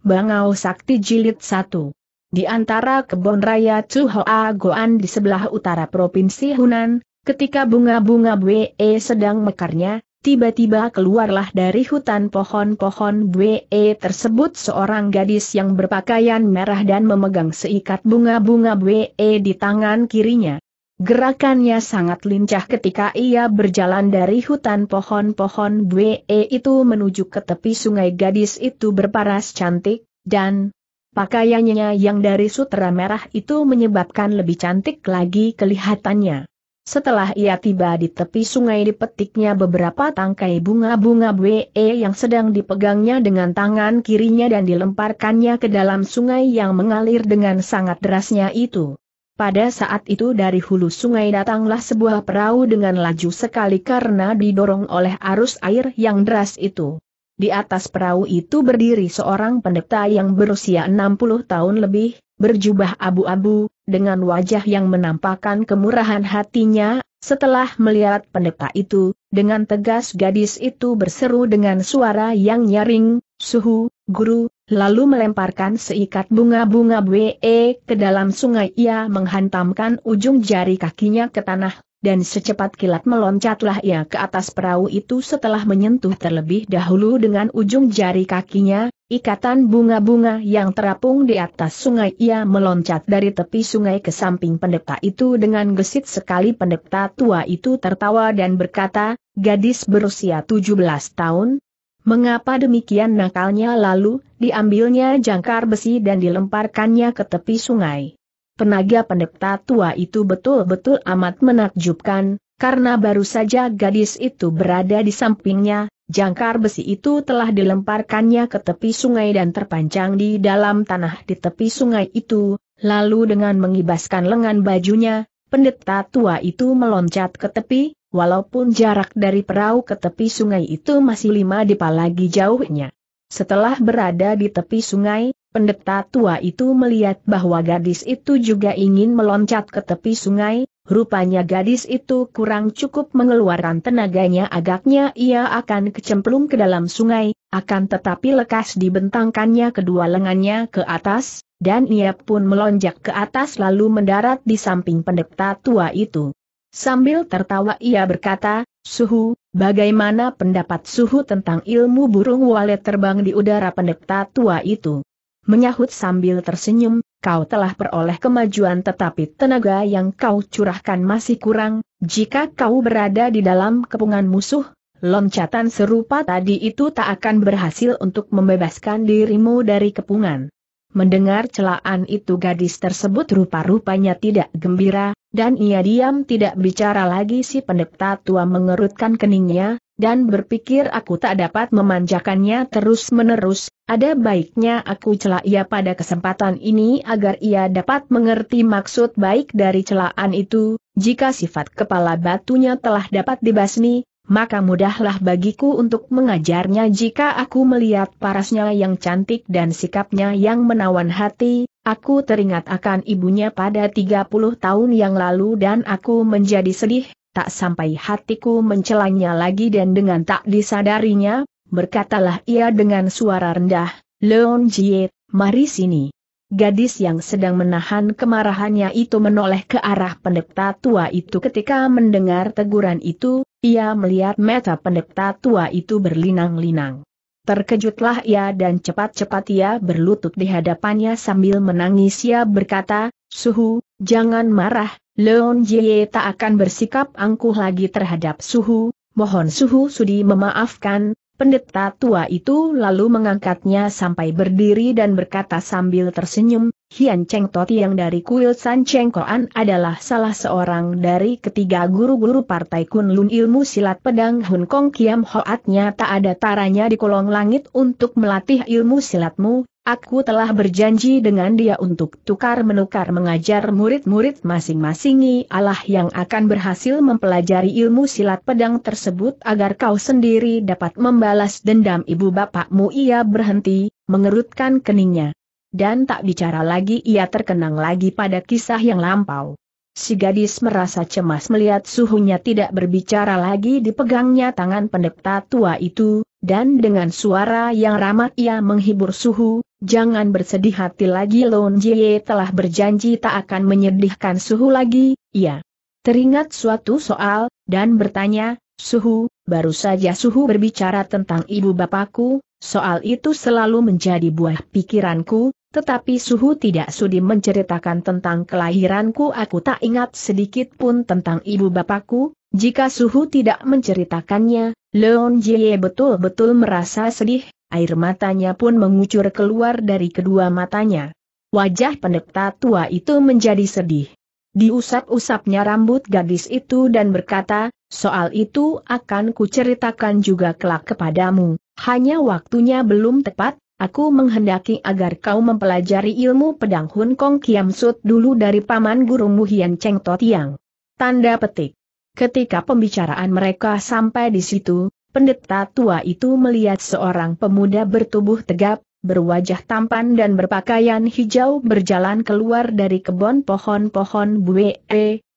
Bangau Sakti Jilid 1. Di antara kebun raya Chuhoa Goan di sebelah utara Provinsi Hunan, ketika bunga-bunga Bwe sedang mekarnya, tiba-tiba keluarlah dari hutan pohon-pohon Bwe tersebut seorang gadis yang berpakaian merah dan memegang seikat bunga-bunga Bwe di tangan kirinya. Gerakannya sangat lincah ketika ia berjalan dari hutan pohon-pohon Bwe itu menuju ke tepi sungai gadis itu berparas cantik, dan pakaiannya yang dari sutera merah itu menyebabkan lebih cantik lagi kelihatannya. Setelah ia tiba di tepi sungai dipetiknya beberapa tangkai bunga-bunga Bwe yang sedang dipegangnya dengan tangan kirinya dan dilemparkannya ke dalam sungai yang mengalir dengan sangat derasnya itu. Pada saat itu dari hulu sungai datanglah sebuah perahu dengan laju sekali karena didorong oleh arus air yang deras itu. Di atas perahu itu berdiri seorang pendeta yang berusia 60 tahun lebih, berjubah abu-abu, dengan wajah yang menampakkan kemurahan hatinya, setelah melihat pendeta itu, dengan tegas gadis itu berseru dengan suara yang nyaring, suhu, guru, lalu melemparkan seikat bunga-bunga BE ke dalam sungai. Ia menghantamkan ujung jari kakinya ke tanah, dan secepat kilat meloncatlah ia ke atas perahu itu setelah menyentuh terlebih dahulu dengan ujung jari kakinya, ikatan bunga-bunga yang terapung di atas sungai. Ia meloncat dari tepi sungai ke samping pendeta itu dengan gesit sekali. Pendeta tua itu tertawa dan berkata, gadis berusia 17 tahun, Mengapa demikian nakalnya lalu, diambilnya jangkar besi dan dilemparkannya ke tepi sungai. Penaga pendeta tua itu betul-betul amat menakjubkan, karena baru saja gadis itu berada di sampingnya, jangkar besi itu telah dilemparkannya ke tepi sungai dan terpancang di dalam tanah di tepi sungai itu, lalu dengan mengibaskan lengan bajunya, pendeta tua itu meloncat ke tepi, walaupun jarak dari perahu ke tepi sungai itu masih lima dipa lagi jauhnya. Setelah berada di tepi sungai, pendeta tua itu melihat bahwa gadis itu juga ingin meloncat ke tepi sungai, rupanya gadis itu kurang cukup mengeluarkan tenaganya agaknya ia akan kecemplung ke dalam sungai, akan tetapi lekas dibentangkannya kedua lengannya ke atas, dan ia pun melonjak ke atas lalu mendarat di samping pendeta tua itu. Sambil tertawa ia berkata, Suhu, bagaimana pendapat Suhu tentang ilmu burung walet terbang di udara pendeta tua itu? Menyahut sambil tersenyum, kau telah peroleh kemajuan tetapi tenaga yang kau curahkan masih kurang, jika kau berada di dalam kepungan musuh, loncatan serupa tadi itu tak akan berhasil untuk membebaskan dirimu dari kepungan. Mendengar celaan itu gadis tersebut rupa-rupanya tidak gembira, dan ia diam tidak bicara lagi si pendeta tua mengerutkan keningnya, dan berpikir aku tak dapat memanjakannya terus-menerus, ada baiknya aku celak ia pada kesempatan ini agar ia dapat mengerti maksud baik dari celaan itu, jika sifat kepala batunya telah dapat dibasmi, maka mudahlah bagiku untuk mengajarnya jika aku melihat parasnya yang cantik dan sikapnya yang menawan hati, aku teringat akan ibunya pada 30 tahun yang lalu dan aku menjadi sedih, tak sampai hatiku mencelanya lagi dan dengan tak disadarinya, berkatalah ia dengan suara rendah, Leon Jie, mari sini. Gadis yang sedang menahan kemarahannya itu menoleh ke arah pendeta tua itu ketika mendengar teguran itu, ia melihat mata pendeta tua itu berlinang-linang. Terkejutlah ia dan cepat-cepat ia berlutut di hadapannya sambil menangis. Ia berkata, Suhu, jangan marah, Leon Jie tak akan bersikap angkuh lagi terhadap Suhu, mohon Suhu sudi memaafkan, Pendeta tua itu. Lalu mengangkatnya sampai berdiri dan berkata sambil tersenyum, Hian Cheng Toti yang dari kuil San Cheng Koan adalah salah seorang dari ketiga guru-guru partai Kun Lun ilmu silat pedang Hun Kong Kiam Hoatnya tak ada taranya di kolong langit untuk melatih ilmu silatmu, Aku telah berjanji dengan dia untuk tukar-menukar mengajar murid-murid masing-masing. Allah yang akan berhasil mempelajari ilmu silat pedang tersebut agar kau sendiri dapat membalas dendam ibu bapakmu. Ia berhenti, mengerutkan keningnya. Dan tak bicara lagi ia terkenang lagi pada kisah yang lampau. Si gadis merasa cemas melihat suhunya tidak berbicara lagi dipegangnya tangan pendeta tua itu, dan dengan suara yang ramah ia menghibur suhu, Jangan bersedih hati lagi Lon Jie telah berjanji tak akan menyedihkan suhu lagi, iya. Teringat suatu soal, dan bertanya, Suhu, baru saja Suhu berbicara tentang ibu bapakku, soal itu selalu menjadi buah pikiranku, tetapi Suhu tidak sudi menceritakan tentang kelahiranku aku tak ingat sedikit pun tentang ibu bapakku, jika Suhu tidak menceritakannya, Leon Jie betul-betul merasa sedih, air matanya pun mengucur keluar dari kedua matanya. Wajah pendeta tua itu menjadi sedih. Diusap-usapnya rambut gadis itu dan berkata, soal itu akan kuceritakan juga kelak kepadamu, hanya waktunya belum tepat, Aku menghendaki agar kau mempelajari ilmu pedang Hun Kong Kiam Sut dulu dari paman guru Hian Cheng Totiang. Tanda petik. Ketika pembicaraan mereka sampai di situ, pendeta tua itu melihat seorang pemuda bertubuh tegap, berwajah tampan dan berpakaian hijau berjalan keluar dari kebun pohon-pohon bue,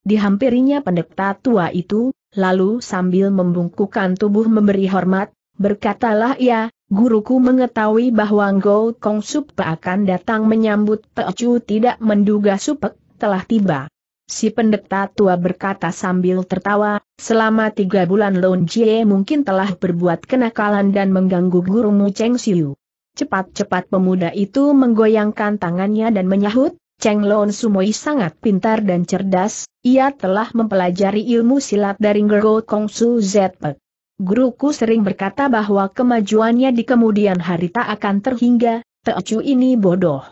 dihampirinya pendeta tua itu, lalu sambil membungkukkan tubuh memberi hormat, berkatalah ia, Guruku mengetahui bahwa Ngo Kong Sup akan datang menyambut Pecu tidak menduga Supek telah tiba. Si pendeta tua berkata sambil tertawa, selama tiga bulan Lon Jie mungkin telah berbuat kenakalan dan mengganggu gurumu Cheng Siu. Cepat-cepat pemuda itu menggoyangkan tangannya dan menyahut, Cheng Lon Sumoi sangat pintar dan cerdas, ia telah mempelajari ilmu silat dari Ngo Kong Su Zepek. Guruku sering berkata bahwa kemajuannya di kemudian hari tak akan terhingga, Teocu ini bodoh.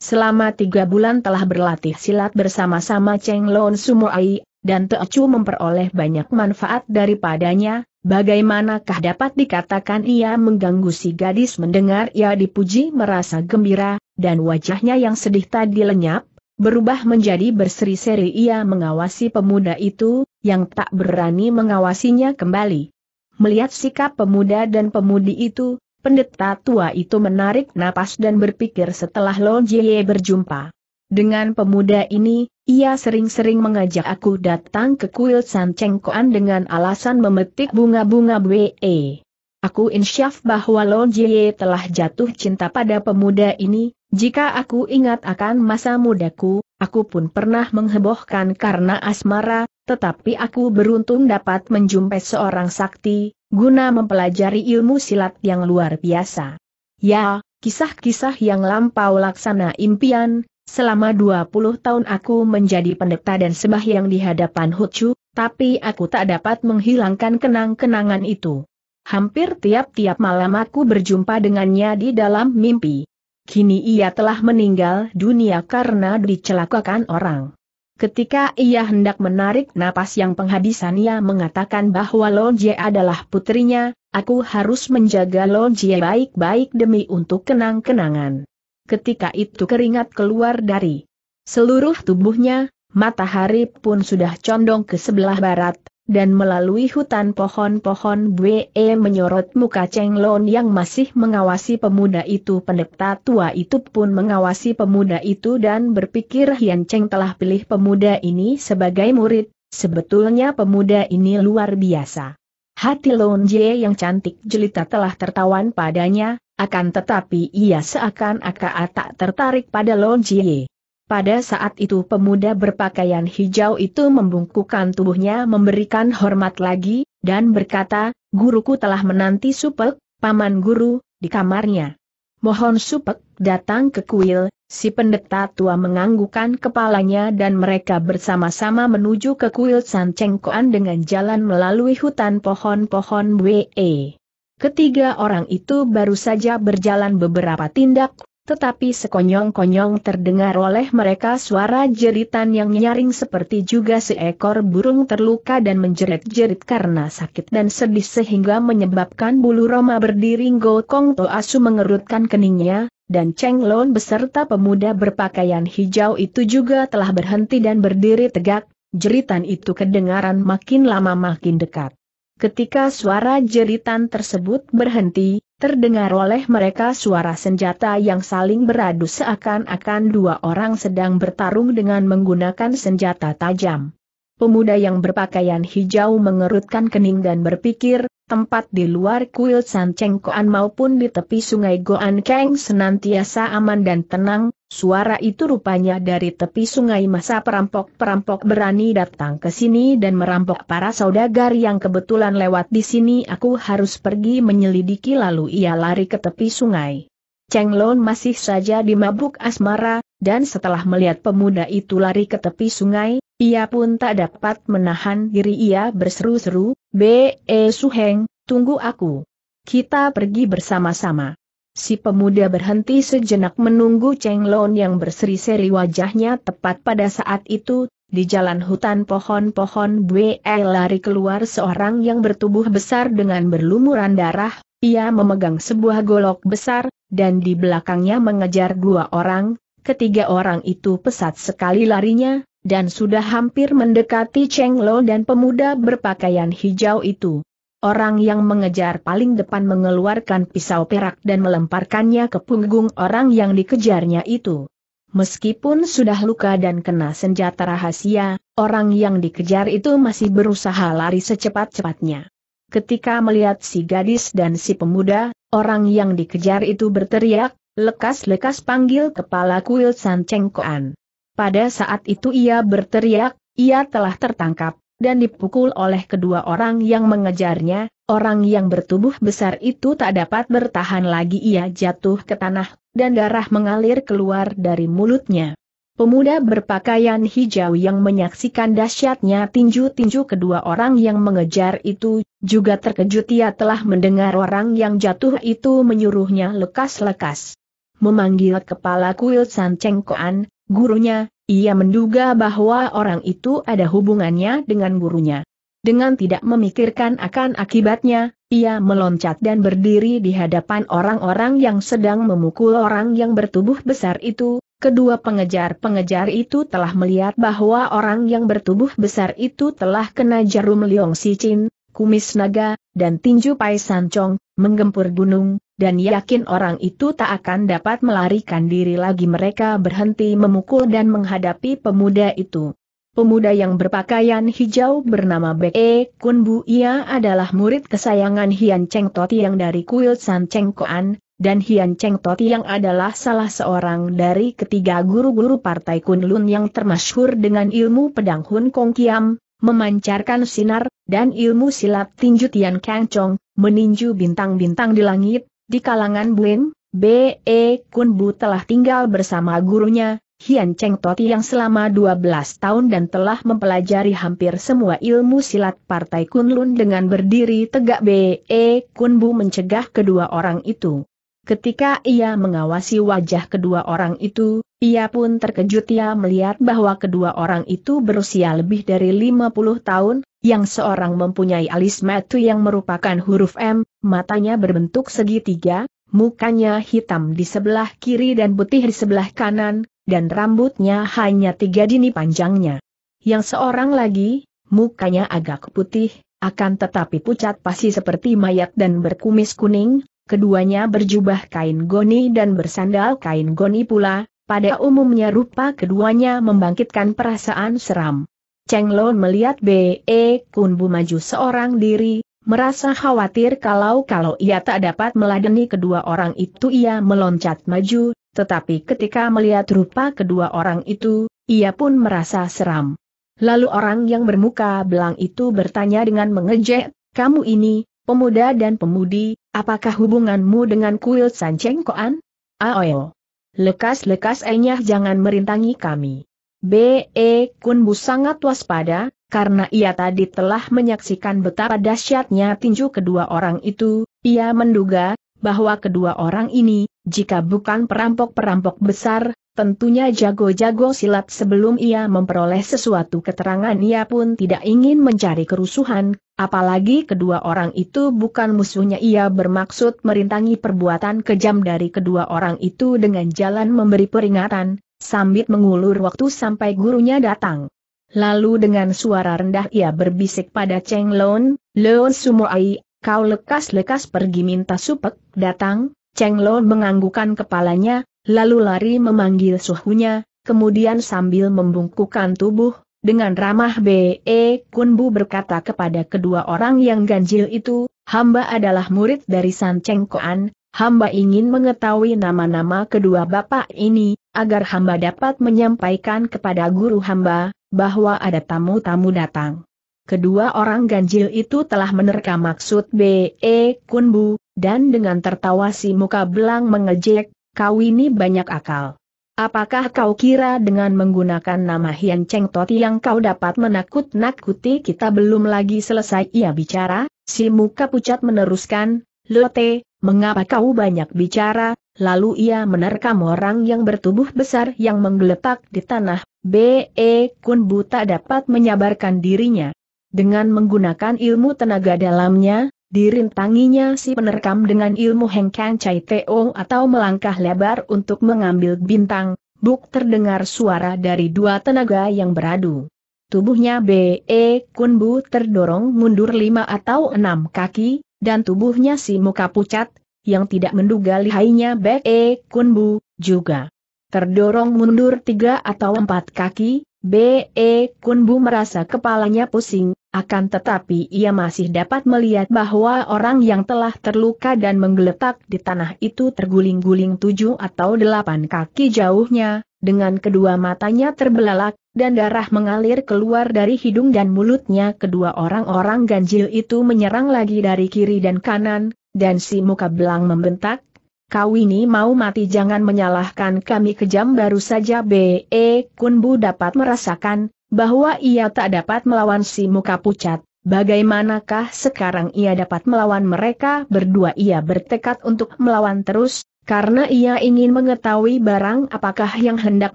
Selama tiga bulan telah berlatih silat bersama-sama Cheng Lon Sumoai, dan Teocu memperoleh banyak manfaat daripadanya, bagaimanakah dapat dikatakan ia mengganggu si gadis mendengar ia dipuji merasa gembira, dan wajahnya yang sedih tadi lenyap, berubah menjadi berseri-seri ia mengawasi pemuda itu, yang tak berani mengawasinya kembali. Melihat sikap pemuda dan pemudi itu, pendeta tua itu menarik napas dan berpikir setelah Lo Jie berjumpa. Dengan pemuda ini, ia sering-sering mengajak aku datang ke kuil San Cheng Koan dengan alasan memetik bunga-bunga BE. Aku insyaf bahwa Lo Jie telah jatuh cinta pada pemuda ini, jika aku ingat akan masa mudaku, aku pun pernah menghebohkan karena asmara, tetapi aku beruntung dapat menjumpai seorang sakti, guna mempelajari ilmu silat yang luar biasa. Ya, kisah-kisah yang lampau laksana impian, selama 20 tahun aku menjadi pendeta dan sembahyang di hadapan Hucu, tapi aku tak dapat menghilangkan kenang-kenangan itu. Hampir tiap-tiap malam aku berjumpa dengannya di dalam mimpi. Kini ia telah meninggal dunia karena dicelakakan orang. Ketika ia hendak menarik napas yang penghabisan ia mengatakan bahwa Lonjie adalah putrinya, aku harus menjaga Lonjie baik-baik demi untuk kenang-kenangan. Ketika itu keringat keluar dari seluruh tubuhnya, matahari pun sudah condong ke sebelah barat, dan melalui hutan pohon-pohon Bue menyorot muka Cheng Lon yang masih mengawasi pemuda itu pendeta tua itu pun mengawasi pemuda itu dan berpikir Hian Cheng telah pilih pemuda ini sebagai murid, sebetulnya pemuda ini luar biasa. Hati Lon Jie yang cantik jelita telah tertawan padanya, akan tetapi ia seakan-akan tak tertarik pada Lon Jie. Pada saat itu pemuda berpakaian hijau itu membungkukkan tubuhnya memberikan hormat lagi, dan berkata, guruku telah menanti Supek, paman guru, di kamarnya. Mohon Supek datang ke kuil, si pendeta tua menganggukkan kepalanya dan mereka bersama-sama menuju ke kuil San Cengkoan dengan jalan melalui hutan pohon-pohon WE. Ketiga orang itu baru saja berjalan beberapa tindak, tetapi sekonyong-konyong terdengar oleh mereka suara jeritan yang nyaring seperti juga seekor burung terluka dan menjerit-jerit karena sakit dan sedih sehingga menyebabkan bulu roma berdiri Gokong Toasu mengerutkan keningnya, dan Cheng Lon beserta pemuda berpakaian hijau itu juga telah berhenti dan berdiri tegak, jeritan itu kedengaran makin lama makin dekat. Ketika suara jeritan tersebut berhenti, terdengar oleh mereka suara senjata yang saling beradu seakan-akan dua orang sedang bertarung dengan menggunakan senjata tajam. Pemuda yang berpakaian hijau mengerutkan kening dan berpikir, tempat di luar kuil San Cheng Koan maupun di tepi sungai Goan Keng senantiasa aman dan tenang, suara itu rupanya dari tepi sungai masa perampok-perampok berani datang ke sini dan merampok para saudagar yang kebetulan lewat di sini aku harus pergi menyelidiki lalu ia lari ke tepi sungai. Cheng Lon masih saja di mabuk asmara, dan setelah melihat pemuda itu lari ke tepi sungai, ia pun tak dapat menahan diri ia berseru-seru, B.E. Suheng, tunggu aku. Kita pergi bersama-sama. Si pemuda berhenti sejenak menunggu Cheng Lon yang berseri-seri wajahnya tepat pada saat itu, di jalan hutan pohon-pohon Bwe lari keluar seorang yang bertubuh besar dengan berlumuran darah, ia memegang sebuah golok besar, dan di belakangnya mengejar dua orang, ketiga orang itu pesat sekali larinya, dan sudah hampir mendekati Cheng Lo dan pemuda berpakaian hijau itu. Orang yang mengejar paling depan mengeluarkan pisau perak dan melemparkannya ke punggung orang yang dikejarnya itu. Meskipun sudah luka dan kena senjata rahasia, orang yang dikejar itu masih berusaha lari secepat-cepatnya. Ketika melihat si gadis dan si pemuda, orang yang dikejar itu berteriak, lekas-lekas panggil kepala kuil San Cheng Koan. Pada saat itu ia berteriak, ia telah tertangkap, dan dipukul oleh kedua orang yang mengejarnya, orang yang bertubuh besar itu tak dapat bertahan lagi ia jatuh ke tanah, dan darah mengalir keluar dari mulutnya. Pemuda berpakaian hijau yang menyaksikan dahsyatnya tinju-tinju kedua orang yang mengejar itu, juga terkejut ia telah mendengar orang yang jatuh itu menyuruhnya lekas-lekas. Memanggil kepala kuil San Cheng Koan, gurunya, ia menduga bahwa orang itu ada hubungannya dengan gurunya. Dengan tidak memikirkan akan akibatnya, ia meloncat dan berdiri di hadapan orang-orang yang sedang memukul orang yang bertubuh besar itu. Kedua pengejar-pengejar itu telah melihat bahwa orang yang bertubuh besar itu telah kena jarum Liong Si Chin, kumis naga, dan tinju Pai Sancong, menggempur gunung, dan yakin orang itu tak akan dapat melarikan diri lagi mereka berhenti memukul dan menghadapi pemuda itu. Pemuda yang berpakaian hijau bernama Bek E Kun Bu ia adalah murid kesayangan Hian Cheng Toti yang dari kuil San Cheng Koan, dan Hian Cheng Toti yang adalah salah seorang dari ketiga guru-guru partai Kun Lun yang termasyhur dengan ilmu pedang Hun Kong Kiam, memancarkan sinar, dan ilmu silat tinju Tian Kang Chong, meninju bintang-bintang di langit, di kalangan Buin, B.E. Kun Bu telah tinggal bersama gurunya, Hian Cheng Toti yang selama 12 tahun dan telah mempelajari hampir semua ilmu silat Partai Kun Lun dengan berdiri tegak B.E. Kun Bu mencegah kedua orang itu. Ketika ia mengawasi wajah kedua orang itu, ia pun terkejut ia melihat bahwa kedua orang itu berusia lebih dari 50 tahun, yang seorang mempunyai alis mata yang merupakan huruf M, matanya berbentuk segitiga, mukanya hitam di sebelah kiri dan putih di sebelah kanan, dan rambutnya hanya tiga dini panjangnya. Yang seorang lagi, mukanya agak putih, akan tetapi pucat pasti seperti mayat dan berkumis kuning, keduanya berjubah kain goni dan bersandal kain goni pula, pada umumnya rupa keduanya membangkitkan perasaan seram. Cheng Lon melihat B.E. Kunbu maju seorang diri, merasa khawatir kalau-kalau ia tak dapat meladeni kedua orang itu ia meloncat maju, tetapi ketika melihat rupa kedua orang itu, ia pun merasa seram. Lalu orang yang bermuka belang itu bertanya dengan mengejek, kamu ini, pemuda dan pemudi, apakah hubunganmu dengan kuil Sanceng Koan? Aoyo. Lekas-lekas enyah jangan merintangi kami. B.E. Kunbu sangat waspada, karena ia tadi telah menyaksikan betapa dahsyatnya tinju kedua orang itu, ia menduga, bahwa kedua orang ini, jika bukan perampok-perampok besar, tentunya jago-jago silat sebelum ia memperoleh sesuatu keterangan. Ia pun tidak ingin mencari kerusuhan, apalagi kedua orang itu bukan musuhnya. Ia bermaksud merintangi perbuatan kejam dari kedua orang itu dengan jalan memberi peringatan, sambil mengulur waktu sampai gurunya datang. Lalu dengan suara rendah ia berbisik pada Cheng Lon, Lon Sumoai, kau lekas-lekas pergi minta supek, datang, Cheng Lon menganggukkan kepalanya, lalu lari memanggil suhunya, kemudian sambil membungkukkan tubuh, dengan ramah B.E. Kunbu berkata kepada kedua orang yang ganjil itu, hamba adalah murid dari San Cheng Koan, hamba ingin mengetahui nama-nama kedua bapak ini, agar hamba dapat menyampaikan kepada guru hamba, bahwa ada tamu-tamu datang. Kedua orang ganjil itu telah menerka maksud B.E. Kunbu, dan dengan tertawa si muka belang mengejek, kau ini banyak akal. Apakah kau kira dengan menggunakan nama Hian Cheng Toti yang kau dapat menakut-nakuti kita belum lagi selesai ia bicara, si muka pucat meneruskan, Lote, mengapa kau banyak bicara, lalu ia menerkam orang yang bertubuh besar yang menggeletak di tanah, B.E. Kun Bu tak dapat menyabarkan dirinya. Dengan menggunakan ilmu tenaga dalamnya, Dirintanginya si penerkam dengan ilmu Heng Kang Chai Teo atau melangkah lebar untuk mengambil bintang, buk terdengar suara dari dua tenaga yang beradu. Tubuhnya B.E. Kunbu terdorong mundur lima atau enam kaki, dan tubuhnya si muka pucat, yang tidak menduga lihainya B.E. Kunbu, juga terdorong mundur tiga atau empat kaki, B.E. Kunbu merasa kepalanya pusing, akan tetapi ia masih dapat melihat bahwa orang yang telah terluka dan menggeletak di tanah itu terguling-guling tujuh atau delapan kaki jauhnya, dengan kedua matanya terbelalak, dan darah mengalir keluar dari hidung dan mulutnya kedua orang-orang ganjil itu menyerang lagi dari kiri dan kanan, dan si muka belang membentak, kau ini mau mati jangan menyalahkan kami kejam baru saja B.E. Kunbu dapat merasakan, bahwa ia tak dapat melawan si muka pucat. Bagaimanakah sekarang ia dapat melawan mereka berdua ia bertekad untuk melawan terus, karena ia ingin mengetahui barang apakah yang hendak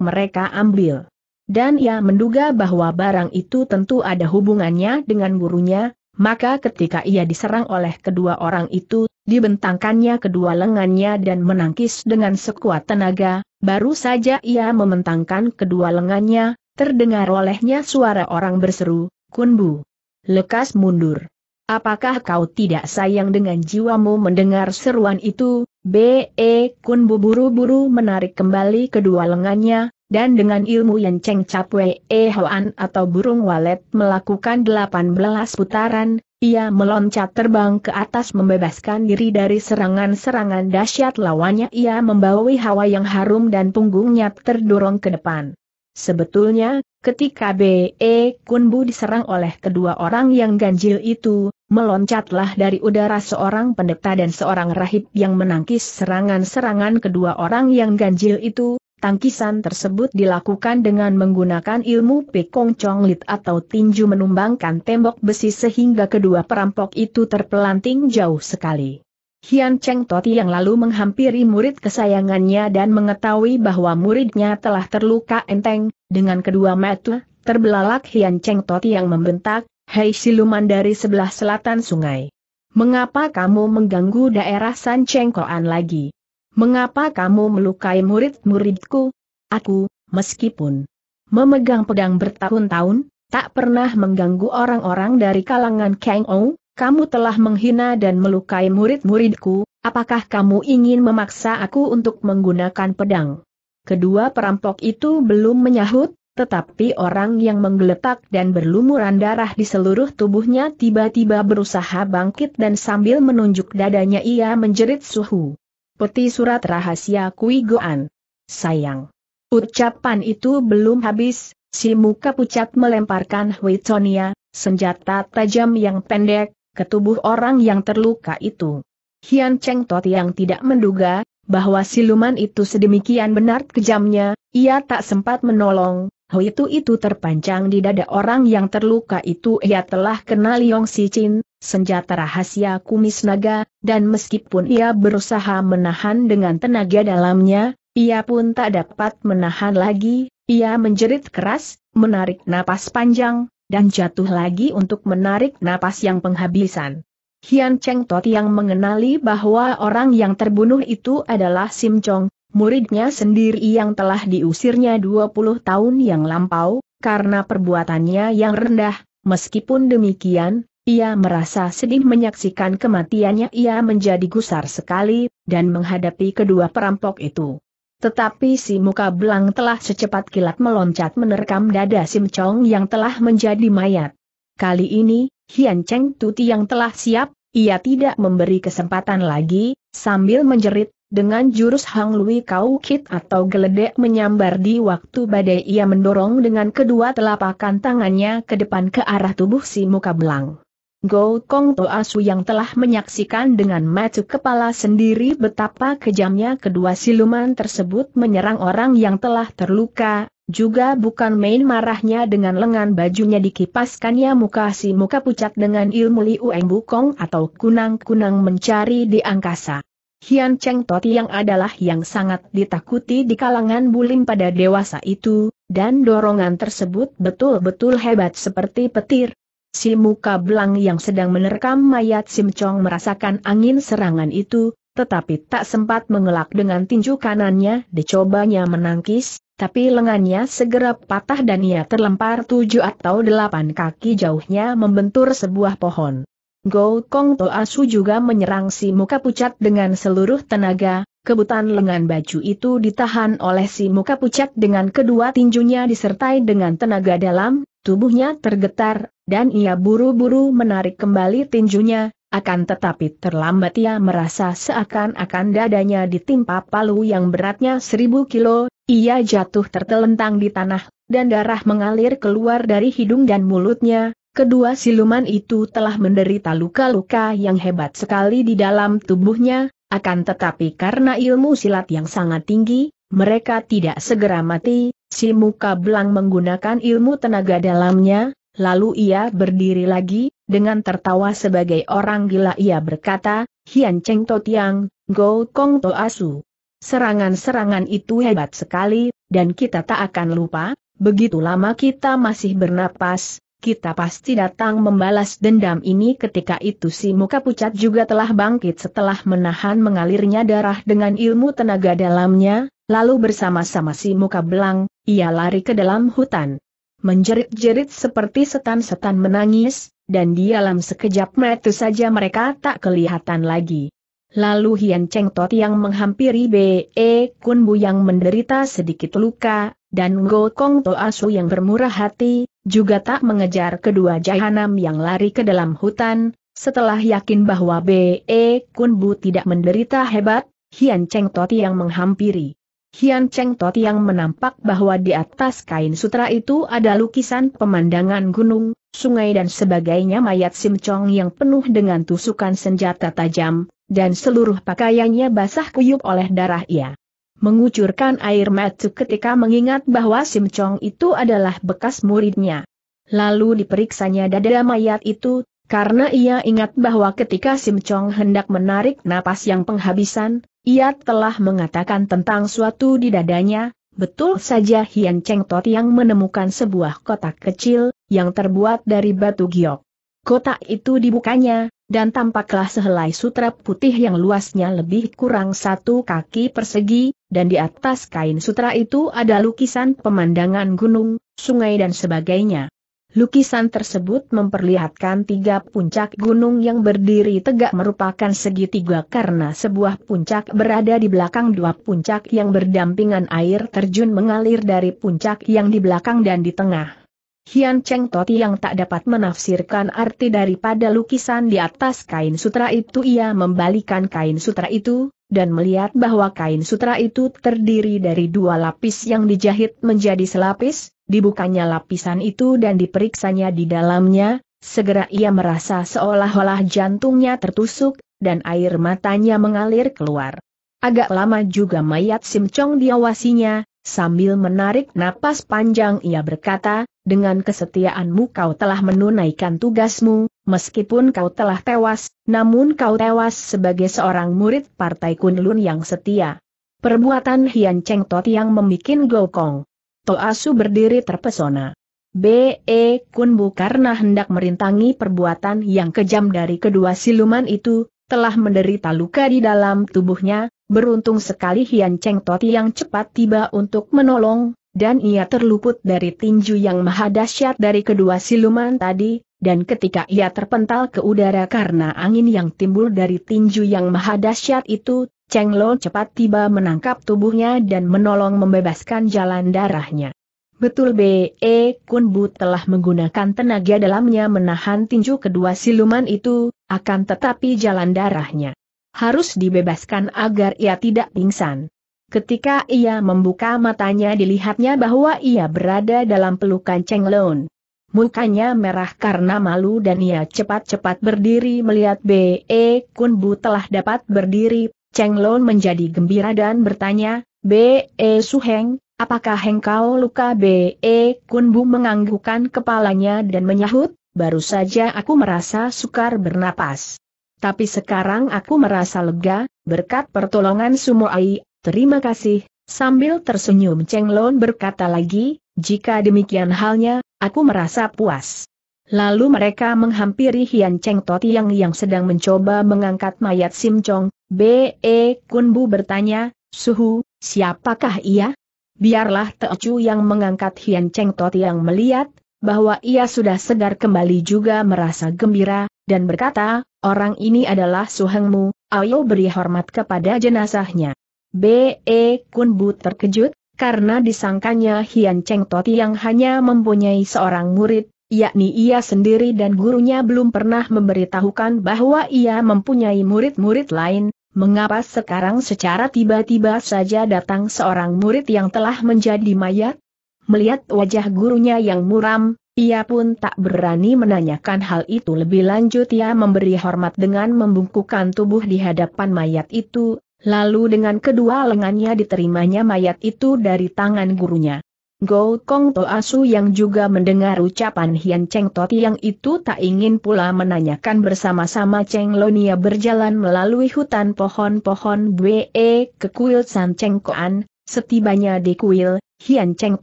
mereka ambil. Dan ia menduga bahwa barang itu tentu ada hubungannya dengan gurunya, maka ketika ia diserang oleh kedua orang itu, dibentangkannya kedua lengannya dan menangkis dengan sekuat tenaga, baru saja ia membentangkan kedua lengannya, Terdengar olehnya suara orang berseru, Kunbu. Lekas mundur. Apakah kau tidak sayang dengan jiwamu mendengar seruan itu? B.E. Kunbu buru-buru menarik kembali kedua lengannya, dan dengan ilmu yang Cheng Capwe E Hoan atau burung walet melakukan 18 putaran, ia meloncat terbang ke atas membebaskan diri dari serangan-serangan dahsyat lawannya ia membawahi hawa yang harum dan punggungnya terdorong ke depan. Sebetulnya, ketika B.E. Kunbu diserang oleh kedua orang yang ganjil itu, meloncatlah dari udara seorang pendeta dan seorang rahib yang menangkis serangan-serangan kedua orang yang ganjil itu, tangkisan tersebut dilakukan dengan menggunakan ilmu Pekong Chong Lit atau tinju menumbangkan tembok besi sehingga kedua perampok itu terpelanting jauh sekali. Hian Cheng Toti yang lalu menghampiri murid kesayangannya dan mengetahui bahwa muridnya telah terluka enteng, dengan kedua mata, terbelalak Hian Cheng Toti yang membentak, Hei siluman dari sebelah selatan sungai. Mengapa kamu mengganggu daerah San Cheng Koan lagi? Mengapa kamu melukai murid-muridku? Aku, meskipun memegang pedang bertahun-tahun, tak pernah mengganggu orang-orang dari kalangan Kang Ou, kamu telah menghina dan melukai murid-muridku, apakah kamu ingin memaksa aku untuk menggunakan pedang? Kedua perampok itu belum menyahut, tetapi orang yang menggeletak dan berlumuran darah di seluruh tubuhnya tiba-tiba berusaha bangkit dan sambil menunjuk dadanya ia menjerit suhu. Peti surat rahasia Kui Goan. Sayang. Ucapan itu belum habis, si muka pucat melemparkan Huitonia, senjata tajam yang pendek, ke tubuh orang yang terluka itu. Hian Cheng Tot yang tidak menduga, bahwa siluman itu sedemikian benar kejamnya, ia tak sempat menolong, Hui itu itu terpancang di dada orang yang terluka itu ia telah kenal Yong Si Chin, senjata rahasia kumis naga, dan meskipun ia berusaha menahan dengan tenaga dalamnya, ia pun tak dapat menahan lagi, ia menjerit keras, menarik napas panjang, dan jatuh lagi untuk menarik napas yang penghabisan. Hian Cheng Tot yang mengenali bahwa orang yang terbunuh itu adalah Sim Chong, muridnya sendiri yang telah diusirnya 20 tahun yang lampau, karena perbuatannya yang rendah, meskipun demikian, ia merasa sedih menyaksikan kematiannya ia menjadi gusar sekali, dan menghadapi kedua perampok itu. Tetapi si muka belang telah secepat kilat meloncat menerkam dada Sim Chong yang telah menjadi mayat. Kali ini, Hian Cheng Tuti yang telah siap, ia tidak memberi kesempatan lagi, sambil menjerit, dengan jurus Hang Lui Kau Kit atau geledek menyambar di waktu badai ia mendorong dengan kedua telapakan tangannya ke depan ke arah tubuh si muka belang. Go Kong Toasu yang telah menyaksikan dengan mata kepala sendiri betapa kejamnya kedua siluman tersebut menyerang orang yang telah terluka, juga bukan main marahnya dengan lengan bajunya dikipaskannya muka si muka pucat dengan ilmu Liu Eng Bukong atau kunang-kunang mencari di angkasa. Hian Cheng Toti yang adalah yang sangat ditakuti di kalangan bulim pada dewasa itu, dan dorongan tersebut betul-betul hebat seperti petir, Si muka belang yang sedang menerkam mayat Sim Chong merasakan angin serangan itu, tetapi tak sempat mengelak dengan tinju kanannya, dicobanya menangkis, tapi lengannya segera patah dan ia terlempar tujuh atau delapan kaki jauhnya membentur sebuah pohon. Go Kong Toasu juga menyerang si muka pucat dengan seluruh tenaga, kebutan lengan baju itu ditahan oleh si muka pucat dengan kedua tinjunya disertai dengan tenaga dalam, tubuhnya tergetar, dan ia buru-buru menarik kembali tinjunya, akan tetapi terlambat ia merasa seakan-akan dadanya ditimpa palu yang beratnya seribu kilo, ia jatuh tertelentang di tanah, dan darah mengalir keluar dari hidung dan mulutnya, kedua siluman itu telah menderita luka-luka yang hebat sekali di dalam tubuhnya, akan tetapi karena ilmu silat yang sangat tinggi, mereka tidak segera mati, Si muka belang menggunakan ilmu tenaga dalamnya, lalu ia berdiri lagi, dengan tertawa sebagai orang gila ia berkata, Hian Cheng To Tiang, Go Kong To Asu. Serangan-serangan itu hebat sekali, dan kita tak akan lupa, begitu lama kita masih bernapas, kita pasti datang membalas dendam ini ketika itu si muka pucat juga telah bangkit setelah menahan mengalirnya darah dengan ilmu tenaga dalamnya, lalu bersama-sama si muka belang, ia lari ke dalam hutan. Menjerit-jerit seperti setan-setan menangis, dan di dalam sekejap mata saja mereka tak kelihatan lagi. Lalu Hian Cheng Tot yang menghampiri B.E. Kun Bu yang menderita sedikit luka, dan Go Kong To Asu yang bermurah hati, juga tak mengejar kedua jahanam yang lari ke dalam hutan, setelah yakin bahwa B.E. Kun Bu tidak menderita hebat, Hian Cheng Tot yang menghampiri. Hian Cheng Tot yang menampak bahwa di atas kain sutra itu ada lukisan pemandangan gunung, sungai dan sebagainya mayat Sim Chong yang penuh dengan tusukan senjata tajam, dan seluruh pakaiannya basah kuyup oleh darah ia. Mengucurkan air mata ketika mengingat bahwa Sim Chong itu adalah bekas muridnya. Lalu diperiksanya dada mayat itu, karena ia ingat bahwa ketika Sim Chong hendak menarik napas yang penghabisan, ia telah mengatakan tentang suatu di dadanya, betul saja Hian Cheng Tot yang menemukan sebuah kotak kecil, yang terbuat dari batu giok. Kotak itu dibukanya, dan tampaklah sehelai sutra putih yang luasnya lebih kurang satu kaki persegi, dan di atas kain sutra itu ada lukisan pemandangan gunung, sungai dan sebagainya. Lukisan tersebut memperlihatkan tiga puncak gunung yang berdiri tegak merupakan segitiga karena sebuah puncak berada di belakang dua puncak yang berdampingan air terjun mengalir dari puncak yang di belakang dan di tengah. Hian Cheng Toti yang tak dapat menafsirkan arti daripada lukisan di atas kain sutra itu ia membalikan kain sutra itu, dan melihat bahwa kain sutra itu terdiri dari dua lapis yang dijahit menjadi selapis, dibukanya lapisan itu dan diperiksanya di dalamnya, segera ia merasa seolah-olah jantungnya tertusuk, dan air matanya mengalir keluar. Agak lama juga mayat Sim Chong diawasinya, sambil menarik napas panjang ia berkata, dengan kesetiaanmu kau telah menunaikan tugasmu, meskipun kau telah tewas, namun kau tewas sebagai seorang murid Partai Kunlun yang setia. Perbuatan Hian Cheng Tot yang membikin Gokong Toasu berdiri terpesona. B.E. Kunbu karena hendak merintangi perbuatan yang kejam dari kedua siluman itu, telah menderita luka di dalam tubuhnya, beruntung sekali Hian Cheng Toti yang cepat tiba untuk menolong, dan ia terluput dari tinju yang maha dahsyat dari kedua siluman tadi, dan ketika ia terpental ke udara karena angin yang timbul dari tinju yang maha dahsyat itu, Cheng Lo cepat tiba menangkap tubuhnya dan menolong membebaskan jalan darahnya. Betul B.E. Kun Bu telah menggunakan tenaga dalamnya menahan tinju kedua siluman itu, akan tetapi jalan darahnya harus dibebaskan agar ia tidak pingsan. Ketika ia membuka matanya dilihatnya bahwa ia berada dalam pelukan Cheng Lon. Mukanya merah karena malu dan ia cepat-cepat berdiri melihat B.E. Kun Bu telah dapat berdiri. Cheng Lon menjadi gembira dan bertanya, B.E. Suheng, Apakah engkau luka B.E. Kunbu menganggukkan kepalanya dan menyahut, baru saja aku merasa sukar bernapas. Tapi sekarang aku merasa lega, berkat pertolongan Sumoai, terima kasih, sambil tersenyum Cheng Lon berkata lagi, jika demikian halnya, aku merasa puas. Lalu mereka menghampiri Hian Cheng Totiang yang sedang mencoba mengangkat mayat Sim Chong, B.E. Kunbu bertanya, Suhu, siapakah ia? biarlah Teocu yang mengangkat Hian Cheng Tot yang melihat, bahwa ia sudah segar kembali juga merasa gembira, dan berkata, orang ini adalah suhengmu, ayo beri hormat kepada jenazahnya. B.E. Kun Bu terkejut, karena disangkanya Hian Cheng Tot yang hanya mempunyai seorang murid, yakni ia sendiri dan gurunya belum pernah memberitahukan bahwa ia mempunyai murid-murid lain, Mengapa sekarang secara tiba-tiba saja datang seorang murid yang telah menjadi mayat? Melihat wajah gurunya yang muram, ia pun tak berani menanyakan hal itu lebih lanjut ia memberi hormat dengan membungkukkan tubuh di hadapan mayat itu, lalu dengan kedua lengannya diterimanya mayat itu dari tangan gurunya. Go Kong To Asu yang juga mendengar ucapan Hian Cheng Toti yang itu tak ingin pula menanyakan bersama-sama Cheng Lonia berjalan melalui hutan pohon-pohon Bwe ke kuil San Cheng Koan, setibanya di kuil, Hian Cheng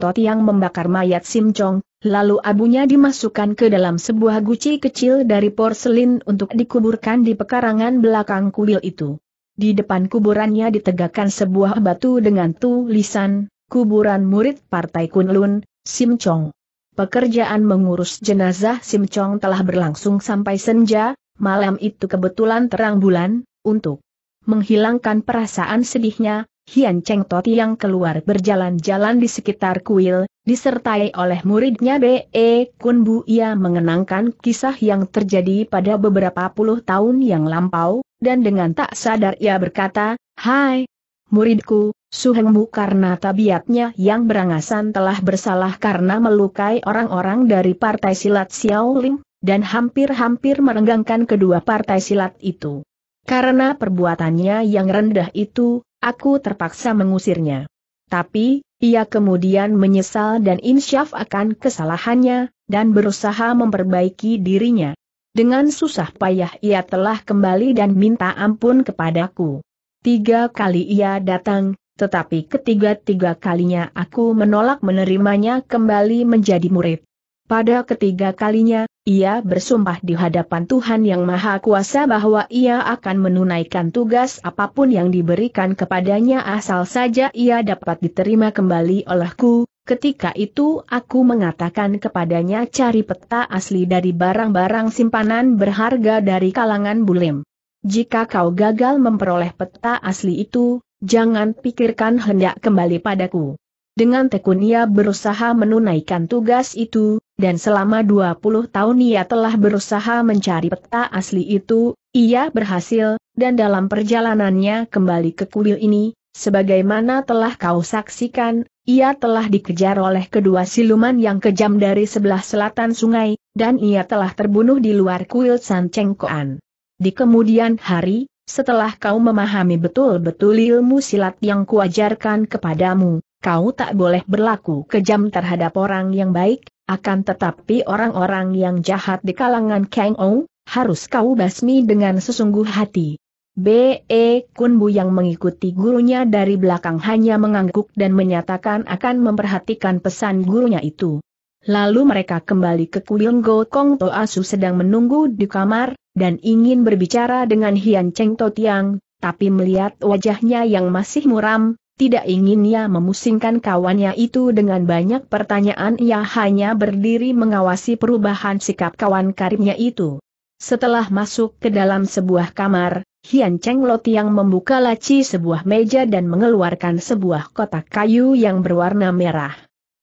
Toti yang membakar mayat Sim Chong, lalu abunya dimasukkan ke dalam sebuah guci kecil dari porselin untuk dikuburkan di pekarangan belakang kuil itu. Di depan kuburannya ditegakkan sebuah batu dengan tulisan, kuburan murid Partai Kunlun, Sim Chong. Pekerjaan mengurus jenazah Sim Chong telah berlangsung sampai senja, malam itu kebetulan terang bulan, untuk menghilangkan perasaan sedihnya, Hian Cheng Toti yang keluar berjalan-jalan di sekitar kuil, disertai oleh muridnya B.E. Kun Bu ia mengenangkan kisah yang terjadi pada beberapa puluh tahun yang lampau, dan dengan tak sadar ia berkata, Hai, muridku, Suhengmu karena tabiatnya yang berangasan telah bersalah karena melukai orang-orang dari partai silat Xiaoling, dan hampir-hampir merenggangkan kedua partai silat itu. Karena perbuatannya yang rendah itu, aku terpaksa mengusirnya. Tapi, ia kemudian menyesal dan insyaf akan kesalahannya, dan berusaha memperbaiki dirinya. Dengan susah payah ia telah kembali dan minta ampun kepadaku. Tiga kali ia datang, tetapi ketiga-tiga kalinya aku menolak menerimanya kembali menjadi murid. Pada ketiga kalinya, ia bersumpah di hadapan Tuhan Yang Maha Kuasa bahwa ia akan menunaikan tugas apa pun yang diberikan kepadanya asal saja ia dapat diterima kembali olehku. Ketika itu aku mengatakan kepadanya cari peta asli dari barang-barang simpanan berharga dari kalangan bulim. Jika kau gagal memperoleh peta asli itu, jangan pikirkan hendak kembali padaku. Dengan tekun ia berusaha menunaikan tugas itu, dan selama 20 tahun ia telah berusaha mencari peta asli itu, ia berhasil, dan dalam perjalanannya kembali ke kuil ini, sebagaimana telah kau saksikan, ia telah dikejar oleh kedua siluman yang kejam dari sebelah selatan sungai, dan ia telah terbunuh di luar kuil San Cheng Koan. Di kemudian hari, setelah kau memahami betul-betul ilmu silat yang kuajarkan kepadamu, kau tak boleh berlaku kejam terhadap orang yang baik, akan tetapi orang-orang yang jahat di kalangan Kang Ou, harus kau basmi dengan sesungguh hati. B.E. Kunbu yang mengikuti gurunya dari belakang hanya mengangguk dan menyatakan akan memperhatikan pesan gurunya itu. Lalu mereka kembali ke kuil Go Kong Toasu sedang menunggu di kamar, dan ingin berbicara dengan Hian Cheng Totiang, tapi melihat wajahnya yang masih muram, tidak ingin ia memusingkan kawannya itu dengan banyak pertanyaan ia hanya berdiri mengawasi perubahan sikap kawan karibnya itu. Setelah masuk ke dalam sebuah kamar, Hian Cheng Lotiang membuka laci sebuah meja dan mengeluarkan sebuah kotak kayu yang berwarna merah.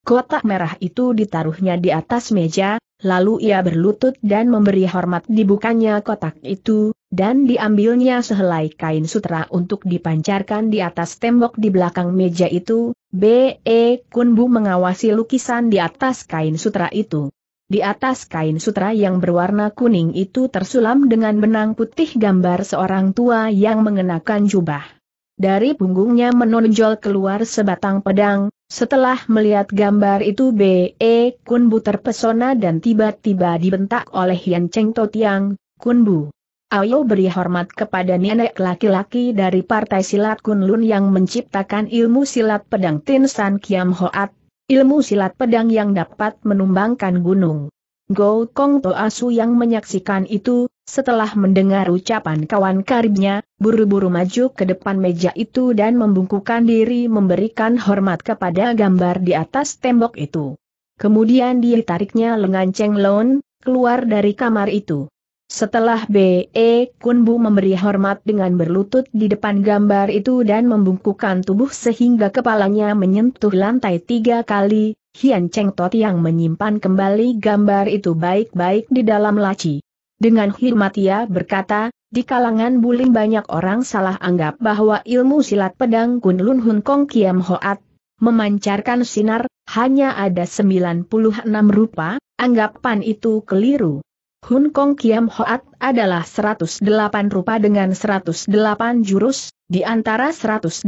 Kotak merah itu ditaruhnya di atas meja, lalu ia berlutut dan memberi hormat dibukanya kotak itu, dan diambilnya sehelai kain sutra untuk dipancarkan di atas tembok di belakang meja itu, B.E. Kunbu mengawasi lukisan di atas kain sutra itu. Di atas kain sutra yang berwarna kuning itu tersulam dengan benang putih gambar seorang tua yang mengenakan jubah. Dari punggungnya menonjol keluar sebatang pedang, setelah melihat gambar itu B.E. Kunbu terpesona dan tiba-tiba dibentak oleh Yan Cheng Totiang, Kunbu. Ayo beri hormat kepada nenek laki-laki dari Partai Silat Kunlun yang menciptakan ilmu silat pedang Tin San Kiam Hoat, ilmu silat pedang yang dapat menumbangkan gunung. Go Kong Toasu yang menyaksikan itu, setelah mendengar ucapan kawan karibnya, buru-buru maju ke depan meja itu dan membungkukkan diri memberikan hormat kepada gambar di atas tembok itu. Kemudian ditariknya lengan Cheng Lon, keluar dari kamar itu. Setelah B.E. Kunbu memberi hormat dengan berlutut di depan gambar itu dan membungkukkan tubuh sehingga kepalanya menyentuh lantai tiga kali, Hian Cheng Tot yang menyimpan kembali gambar itu baik-baik di dalam laci. Dengan hormat ia berkata, di kalangan bulim banyak orang salah anggap bahwa ilmu silat pedang Kun Lun Hun Kong Kiam Hoat memancarkan sinar, hanya ada 96 rupa, anggapan itu keliru. Hun Kong Kiam Hoat adalah 108 rupa dengan 108 jurus, di antara 108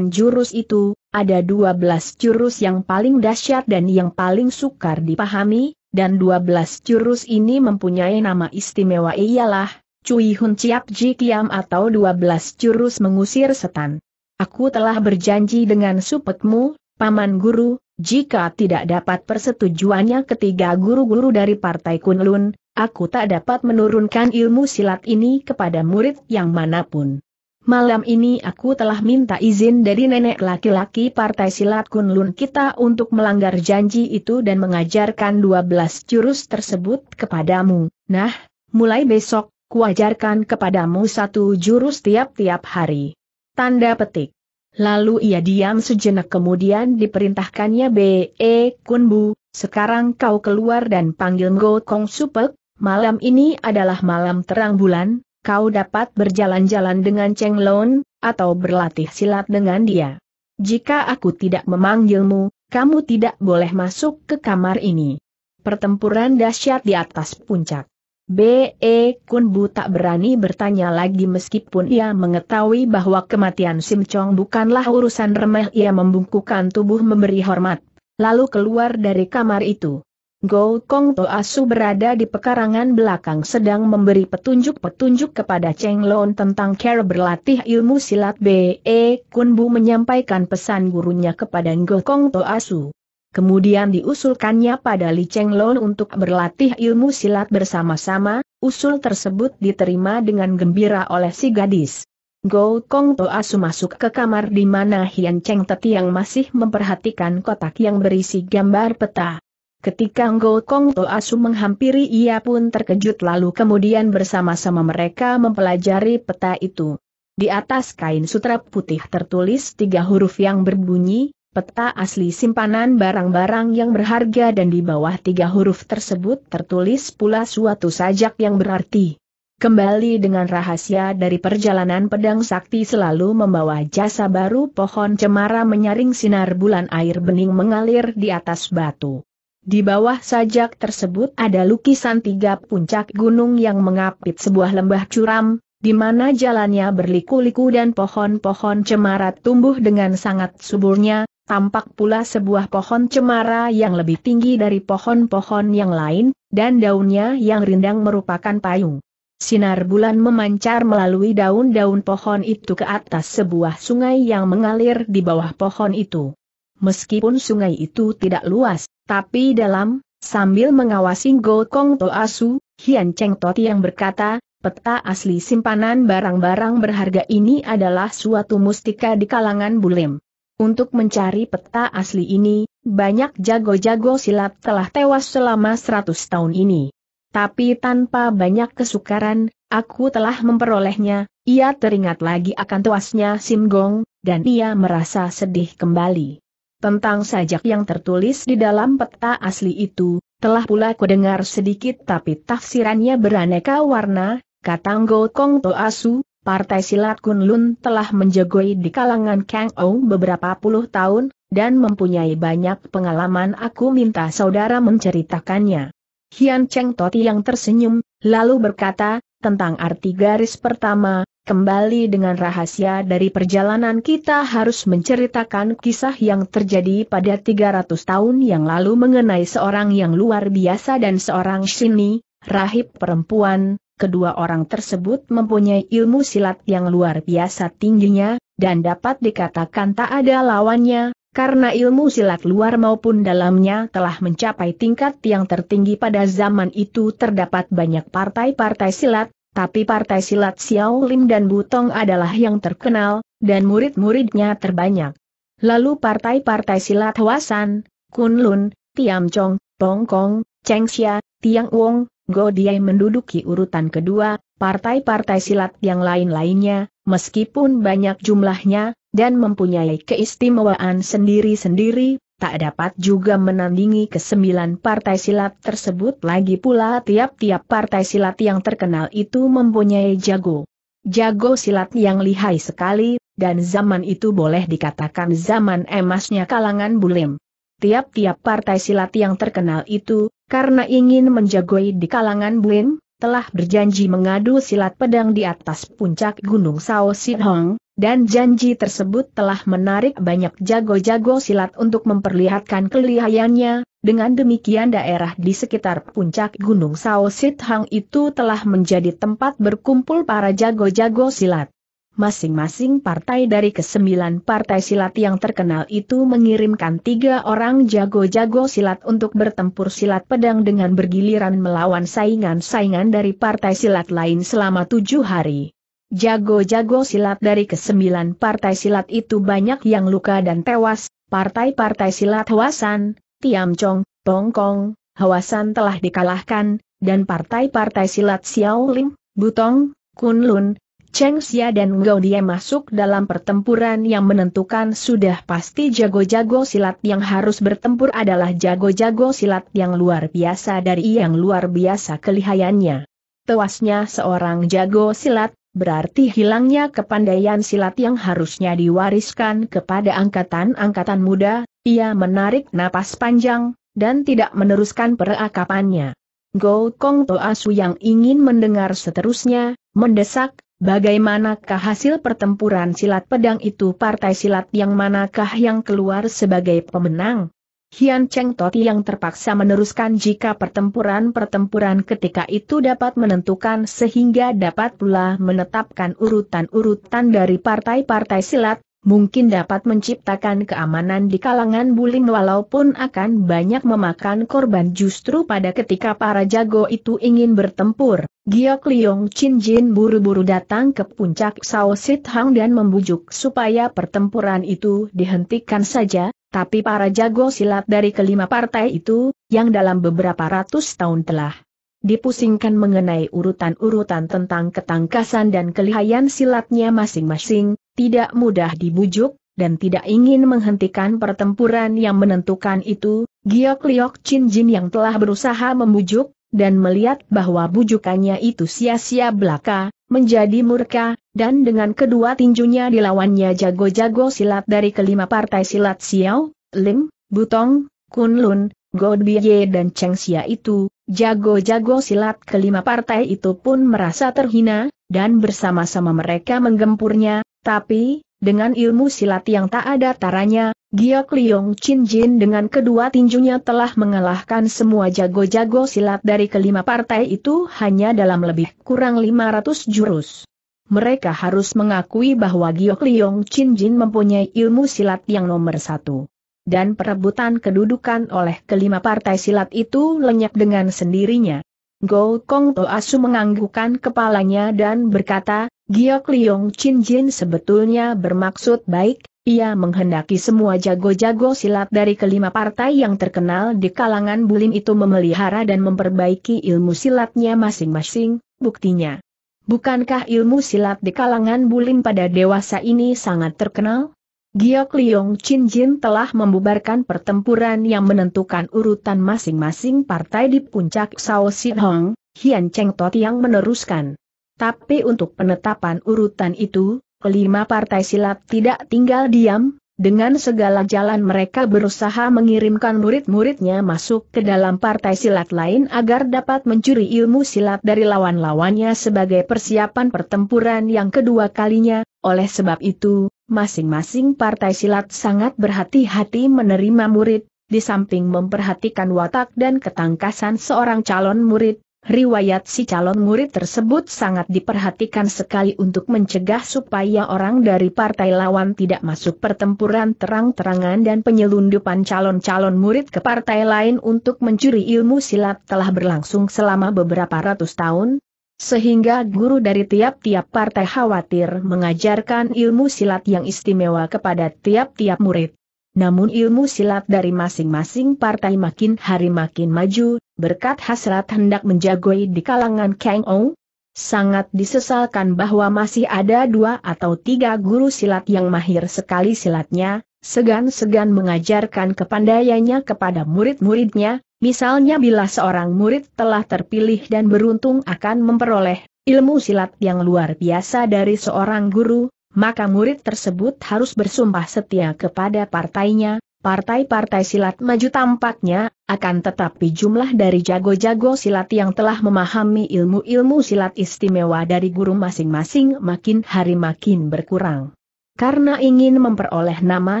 jurus itu, ada 12 jurus yang paling dahsyat dan yang paling sukar dipahami, dan 12 jurus ini mempunyai nama istimewa ialah, Cui Hun Ciap Ji Kiam atau 12 jurus mengusir setan. Aku telah berjanji dengan supekmu, Paman Guru, jika tidak dapat persetujuannya ketiga guru-guru dari Partai Kunlun, aku tak dapat menurunkan ilmu silat ini kepada murid yang mana pun. Malam ini aku telah minta izin dari nenek laki-laki Partai Silat Kunlun kita untuk melanggar janji itu dan mengajarkan 12 jurus tersebut kepadamu. Nah, mulai besok, kuajarkan kepadamu satu jurus tiap-tiap hari. Tanda petik. Lalu ia diam sejenak kemudian diperintahkannya B.E. Kunbu, sekarang kau keluar dan panggil Ngo Kong Supek, malam ini adalah malam terang bulan, kau dapat berjalan-jalan dengan Cheng Lon, atau berlatih silat dengan dia. Jika aku tidak memanggilmu, kamu tidak boleh masuk ke kamar ini. Pertempuran dahsyat di atas puncak. B.E. Kunbu tak berani bertanya lagi meskipun ia mengetahui bahwa kematian Sim Chong bukanlah urusan remeh ia membungkukkan tubuh memberi hormat, lalu keluar dari kamar itu. Go Kong To Asu berada di pekarangan belakang sedang memberi petunjuk-petunjuk kepada Cheng Lon tentang cara berlatih ilmu silat B.E. Kunbu menyampaikan pesan gurunya kepada Go Kong To Asu. Kemudian diusulkannya pada Li Cheng Lon untuk berlatih ilmu silat bersama-sama, usul tersebut diterima dengan gembira oleh si gadis. Go Kong To Asu masuk ke kamar di mana Hian Cheng Teti yang masih memperhatikan kotak yang berisi gambar peta. Ketika Ngo Kong To Asu menghampiri ia pun terkejut lalu kemudian bersama-sama mereka mempelajari peta itu. Di atas kain sutra putih tertulis tiga huruf yang berbunyi, peta asli simpanan barang-barang yang berharga dan di bawah tiga huruf tersebut tertulis pula suatu sajak yang berarti. Kembali dengan rahasia dari perjalanan pedang sakti selalu membawa jasa baru pohon cemara menyaring sinar bulan air bening mengalir di atas batu. Di bawah sajak tersebut ada lukisan tiga puncak gunung yang mengapit sebuah lembah curam, di mana jalannya berliku-liku dan pohon-pohon cemara tumbuh dengan sangat suburnya, tampak pula sebuah pohon cemara yang lebih tinggi dari pohon-pohon yang lain, dan daunnya yang rindang merupakan payung. Sinar bulan memancar melalui daun-daun pohon itu ke atas sebuah sungai yang mengalir di bawah pohon itu. Meskipun sungai itu tidak luas, tapi dalam, sambil mengawasi Go Kong To Asu, Hian Cheng Tot yang berkata, peta asli simpanan barang-barang berharga ini adalah suatu mustika di kalangan bulim. Untuk mencari peta asli ini, banyak jago-jago silat telah tewas selama 100 tahun ini. Tapi tanpa banyak kesukaran, aku telah memperolehnya, ia teringat lagi akan tuasnya Sim Gong, dan ia merasa sedih kembali. Tentang sajak yang tertulis di dalam peta asli itu, telah pula kudengar sedikit tapi tafsirannya beraneka warna, kata Ngo Kong To Asu, Partai Silat Kun Lun telah menjagoi di kalangan Kang Ou beberapa puluh tahun, dan mempunyai banyak pengalaman aku minta saudara menceritakannya. Hian Cheng Toti yang tersenyum, lalu berkata, tentang arti garis pertama, kembali dengan rahasia dari perjalanan kita harus menceritakan kisah yang terjadi pada 300 tahun yang lalu mengenai seorang yang luar biasa dan seorang sini, rahib perempuan, kedua orang tersebut mempunyai ilmu silat yang luar biasa tingginya, dan dapat dikatakan tak ada lawannya, karena ilmu silat luar maupun dalamnya telah mencapai tingkat yang tertinggi pada zaman itu terdapat banyak partai-partai silat, tapi partai silat Xiao Lim dan Butong adalah yang terkenal, dan murid-muridnya terbanyak. Lalu partai-partai silat Hwasan, Kun Lun, Tiam Chong, Tong Kong, Cheng Xia, Tiang Wong, Go Diai menduduki urutan kedua, partai-partai silat yang lain-lainnya, meskipun banyak jumlahnya, dan mempunyai keistimewaan sendiri-sendiri, tak dapat juga menandingi kesembilan partai silat tersebut lagi pula tiap-tiap partai silat yang terkenal itu mempunyai jago. Jago silat yang lihai sekali, dan zaman itu boleh dikatakan zaman emasnya kalangan bulim. Tiap-tiap partai silat yang terkenal itu, karena ingin menjagoi di kalangan bulim, telah berjanji mengadu silat pedang di atas puncak gunung Sao Hong, dan janji tersebut telah menarik banyak jago-jago silat untuk memperlihatkan kelihayannya, dengan demikian daerah di sekitar puncak gunung Sao Hong itu telah menjadi tempat berkumpul para jago-jago silat. Masing-masing partai dari kesembilan partai silat yang terkenal itu mengirimkan tiga orang jago-jago silat untuk bertempur silat pedang dengan bergiliran melawan saingan-saingan dari partai silat lain selama tujuh hari. Jago-jago silat dari kesembilan partai silat itu banyak yang luka dan tewas, partai-partai silat Hawasan, Tong Kong, Hawasan telah dikalahkan, dan partai-partai silat Xiao Lim, Butong, Kun Lun, Cheng Xia dan Ngao Dia masuk dalam pertempuran yang menentukan sudah pasti jago-jago silat yang harus bertempur adalah jago-jago silat yang luar biasa dari yang luar biasa kelihayannya. Tewasnya seorang jago silat, berarti hilangnya kepandaian silat yang harusnya diwariskan kepada angkatan-angkatan muda, ia menarik napas panjang, dan tidak meneruskan perakapannya. Go Kong Toasu yang ingin mendengar seterusnya, mendesak, bagaimanakah hasil pertempuran silat pedang itu partai silat yang manakah yang keluar sebagai pemenang? Hian Cheng Toti yang terpaksa meneruskan jika pertempuran-pertempuran ketika itu dapat menentukan sehingga dapat pula menetapkan urutan-urutan dari partai-partai silat, mungkin dapat menciptakan keamanan di kalangan bulim walaupun akan banyak memakan korban justru pada ketika para jago itu ingin bertempur. Giok Liong Chin Jin buru-buru datang ke puncak Sao Sit Hang dan membujuk supaya pertempuran itu dihentikan saja, tapi para jago silat dari kelima partai itu, yang dalam beberapa ratus tahun telah dipusingkan mengenai urutan-urutan tentang ketangkasan dan kelihayan silatnya masing-masing, tidak mudah dibujuk, dan tidak ingin menghentikan pertempuran yang menentukan itu, Giok Liok Chin Jin yang telah berusaha membujuk, dan melihat bahwa bujukannya itu sia-sia belaka, menjadi murka, dan dengan kedua tinjunya dilawannya jago-jago silat dari kelima partai silat Xiao, Lim, Butong, Kun Lun, God Biye dan Cheng Xia itu, jago-jago silat kelima partai itu pun merasa terhina, dan bersama-sama mereka menggempurnya, tapi, dengan ilmu silat yang tak ada taranya, Giok Liong Chin Jin dengan kedua tinjunya telah mengalahkan semua jago-jago silat dari kelima partai itu hanya dalam lebih kurang 500 jurus. Mereka harus mengakui bahwa Giok Liong Chin Jin mempunyai ilmu silat yang nomor satu. Dan perebutan kedudukan oleh kelima partai silat itu lenyap dengan sendirinya. Go Kong Toasu menganggukkan kepalanya dan berkata, Giok Liong Chin Jin sebetulnya bermaksud baik, ia menghendaki semua jago-jago silat dari kelima partai yang terkenal di kalangan bulim itu memelihara dan memperbaiki ilmu silatnya masing-masing, buktinya. Bukankah ilmu silat di kalangan bulim pada dewasa ini sangat terkenal? Giok Liong Chin Jin telah membubarkan pertempuran yang menentukan urutan masing-masing partai di puncak Sao Si Hong, Hian Cheng Tot yang meneruskan. Tapi untuk penetapan urutan itu, kelima partai silat tidak tinggal diam, dengan segala jalan mereka berusaha mengirimkan murid-muridnya masuk ke dalam partai silat lain agar dapat mencuri ilmu silat dari lawan-lawannya sebagai persiapan pertempuran yang kedua kalinya, oleh sebab itu, masing-masing partai silat sangat berhati-hati menerima murid, di samping memperhatikan watak dan ketangkasan seorang calon murid, riwayat si calon murid tersebut sangat diperhatikan sekali untuk mencegah supaya orang dari partai lawan tidak masuk pertempuran terang-terangan dan penyelundupan calon-calon murid ke partai lain untuk mencuri ilmu silat telah berlangsung selama beberapa ratus tahun, sehingga guru dari tiap-tiap partai khawatir mengajarkan ilmu silat yang istimewa kepada tiap-tiap murid. Namun ilmu silat dari masing-masing partai makin hari makin maju, berkat hasrat hendak menjagoi di kalangan Kang Ou. Sangat disesalkan bahwa masih ada dua atau tiga guru silat yang mahir sekali silatnya, segan-segan mengajarkan kepandaiannya kepada murid-muridnya, Misalnya bila seorang murid telah terpilih dan beruntung akan memperoleh ilmu silat yang luar biasa dari seorang guru, maka murid tersebut harus bersumpah setia kepada partainya, partai-partai silat maju tampaknya, akan tetapi jumlah dari jago-jago silat yang telah memahami ilmu-ilmu silat istimewa dari guru masing-masing makin hari makin berkurang. Karena ingin memperoleh nama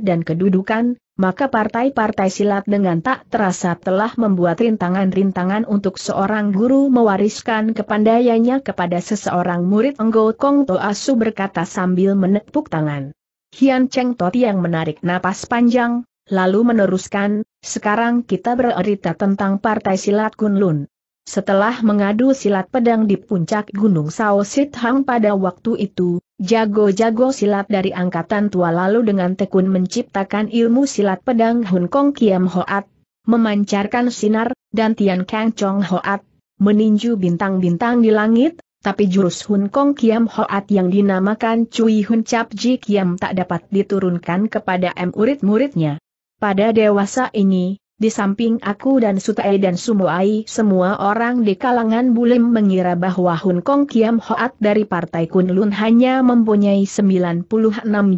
dan kedudukan, maka partai-partai silat dengan tak terasa telah membuat rintangan-rintangan untuk seorang guru mewariskan kepandaiannya kepada seseorang murid Enggo Kong Toasu berkata sambil menepuk tangan. Hian Cheng Tot yang menarik napas panjang, lalu meneruskan, sekarang kita bercerita tentang partai silat Kunlun. Setelah mengadu silat pedang di puncak Gunung Sao Sit Hang pada waktu itu, jago-jago silat dari angkatan tua lalu dengan tekun menciptakan ilmu silat pedang Hun Kong Kiam Hoat, memancarkan sinar, dan Tian Kang Chong Hoat, meninju bintang-bintang di langit, tapi jurus Hun Kong Kiam Hoat yang dinamakan Cui Hun Cap Ji Kiam tak dapat diturunkan kepada murid-muridnya. Pada dewasa ini, di samping aku dan Sutai dan Sumuai semua orang di kalangan Bulim mengira bahwa Hun Kong Kiam Hoat dari Partai Kunlun hanya mempunyai 96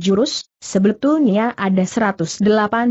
jurus, sebetulnya ada 108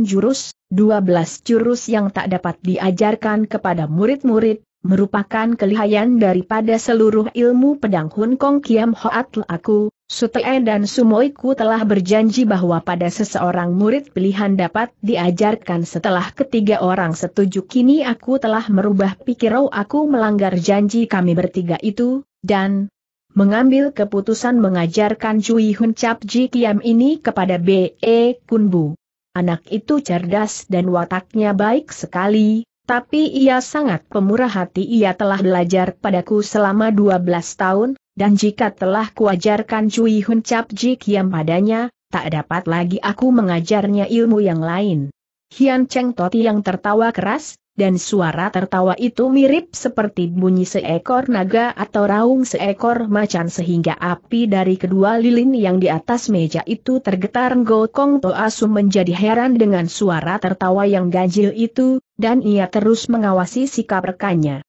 jurus, 12 jurus yang tak dapat diajarkan kepada murid-murid, merupakan kelihayan daripada seluruh ilmu pedang Hun Kong Kiam Hoat aku, Sutee dan Sumoiku telah berjanji bahwa pada seseorang murid pilihan dapat diajarkan setelah ketiga orang setuju kini aku telah merubah pikirau aku melanggar janji kami bertiga itu, dan mengambil keputusan mengajarkan Cui Hun Cap Ji Kiam ini kepada B.E. Kunbu. Anak itu cerdas dan wataknya baik sekali, tapi ia sangat pemurah hati ia telah belajar padaku selama 12 tahun, dan jika telah kuajarkan Cui Hun Cap Ji Kiam padanya, tak dapat lagi aku mengajarnya ilmu yang lain. Hian Cheng Toti yang tertawa keras, dan suara tertawa itu mirip seperti bunyi seekor naga atau raung seekor macan sehingga api dari kedua lilin yang di atas meja itu tergetar Kong Toasu menjadi heran dengan suara tertawa yang ganjil itu, dan ia terus mengawasi sikap rekannya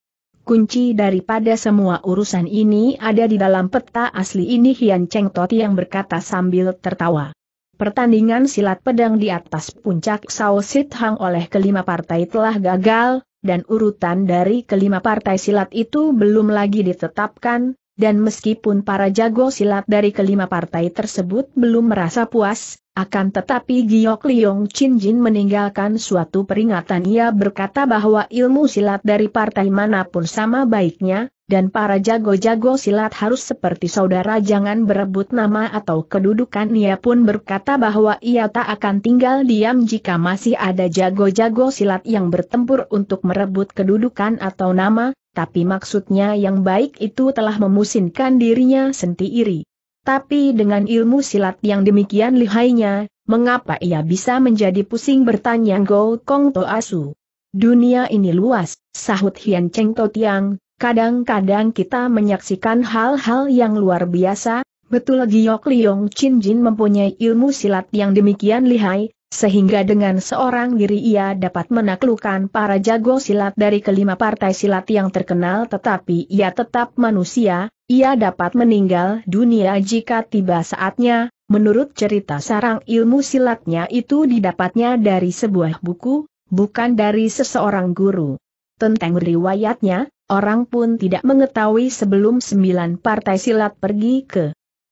kunci daripada semua urusan ini ada di dalam peta asli ini Hian Cheng Tot yang berkata sambil tertawa. Pertandingan silat pedang di atas puncak Sao Sit Hang oleh kelima partai telah gagal, dan urutan dari kelima partai silat itu belum lagi ditetapkan, dan meskipun para jago silat dari kelima partai tersebut belum merasa puas, akan tetapi Giok Liong Chin Jin meninggalkan suatu peringatan ia berkata bahwa ilmu silat dari partai mana pun sama baiknya, dan para jago-jago silat harus seperti saudara jangan berebut nama atau kedudukan ia pun berkata bahwa ia tak akan tinggal diam jika masih ada jago-jago silat yang bertempur untuk merebut kedudukan atau nama, tapi maksudnya yang baik itu telah memusinkan dirinya sendiri. Tapi dengan ilmu silat yang demikian lihainya, mengapa ia bisa menjadi pusing bertanya Go Kong To Asu? Dunia ini luas, sahut Hian Cheng To Tiang, kadang-kadang kita menyaksikan hal-hal yang luar biasa, Betul Giok Liong Chin Jin mempunyai ilmu silat yang demikian lihai, sehingga dengan seorang diri ia dapat menaklukkan para jago silat dari kelima partai silat yang terkenal tetapi ia tetap manusia, ia dapat meninggal dunia jika tiba saatnya, menurut cerita sarang ilmu silatnya itu didapatnya dari sebuah buku, bukan dari seseorang guru. Tentang riwayatnya, orang pun tidak mengetahui sebelum sembilan partai silat pergi ke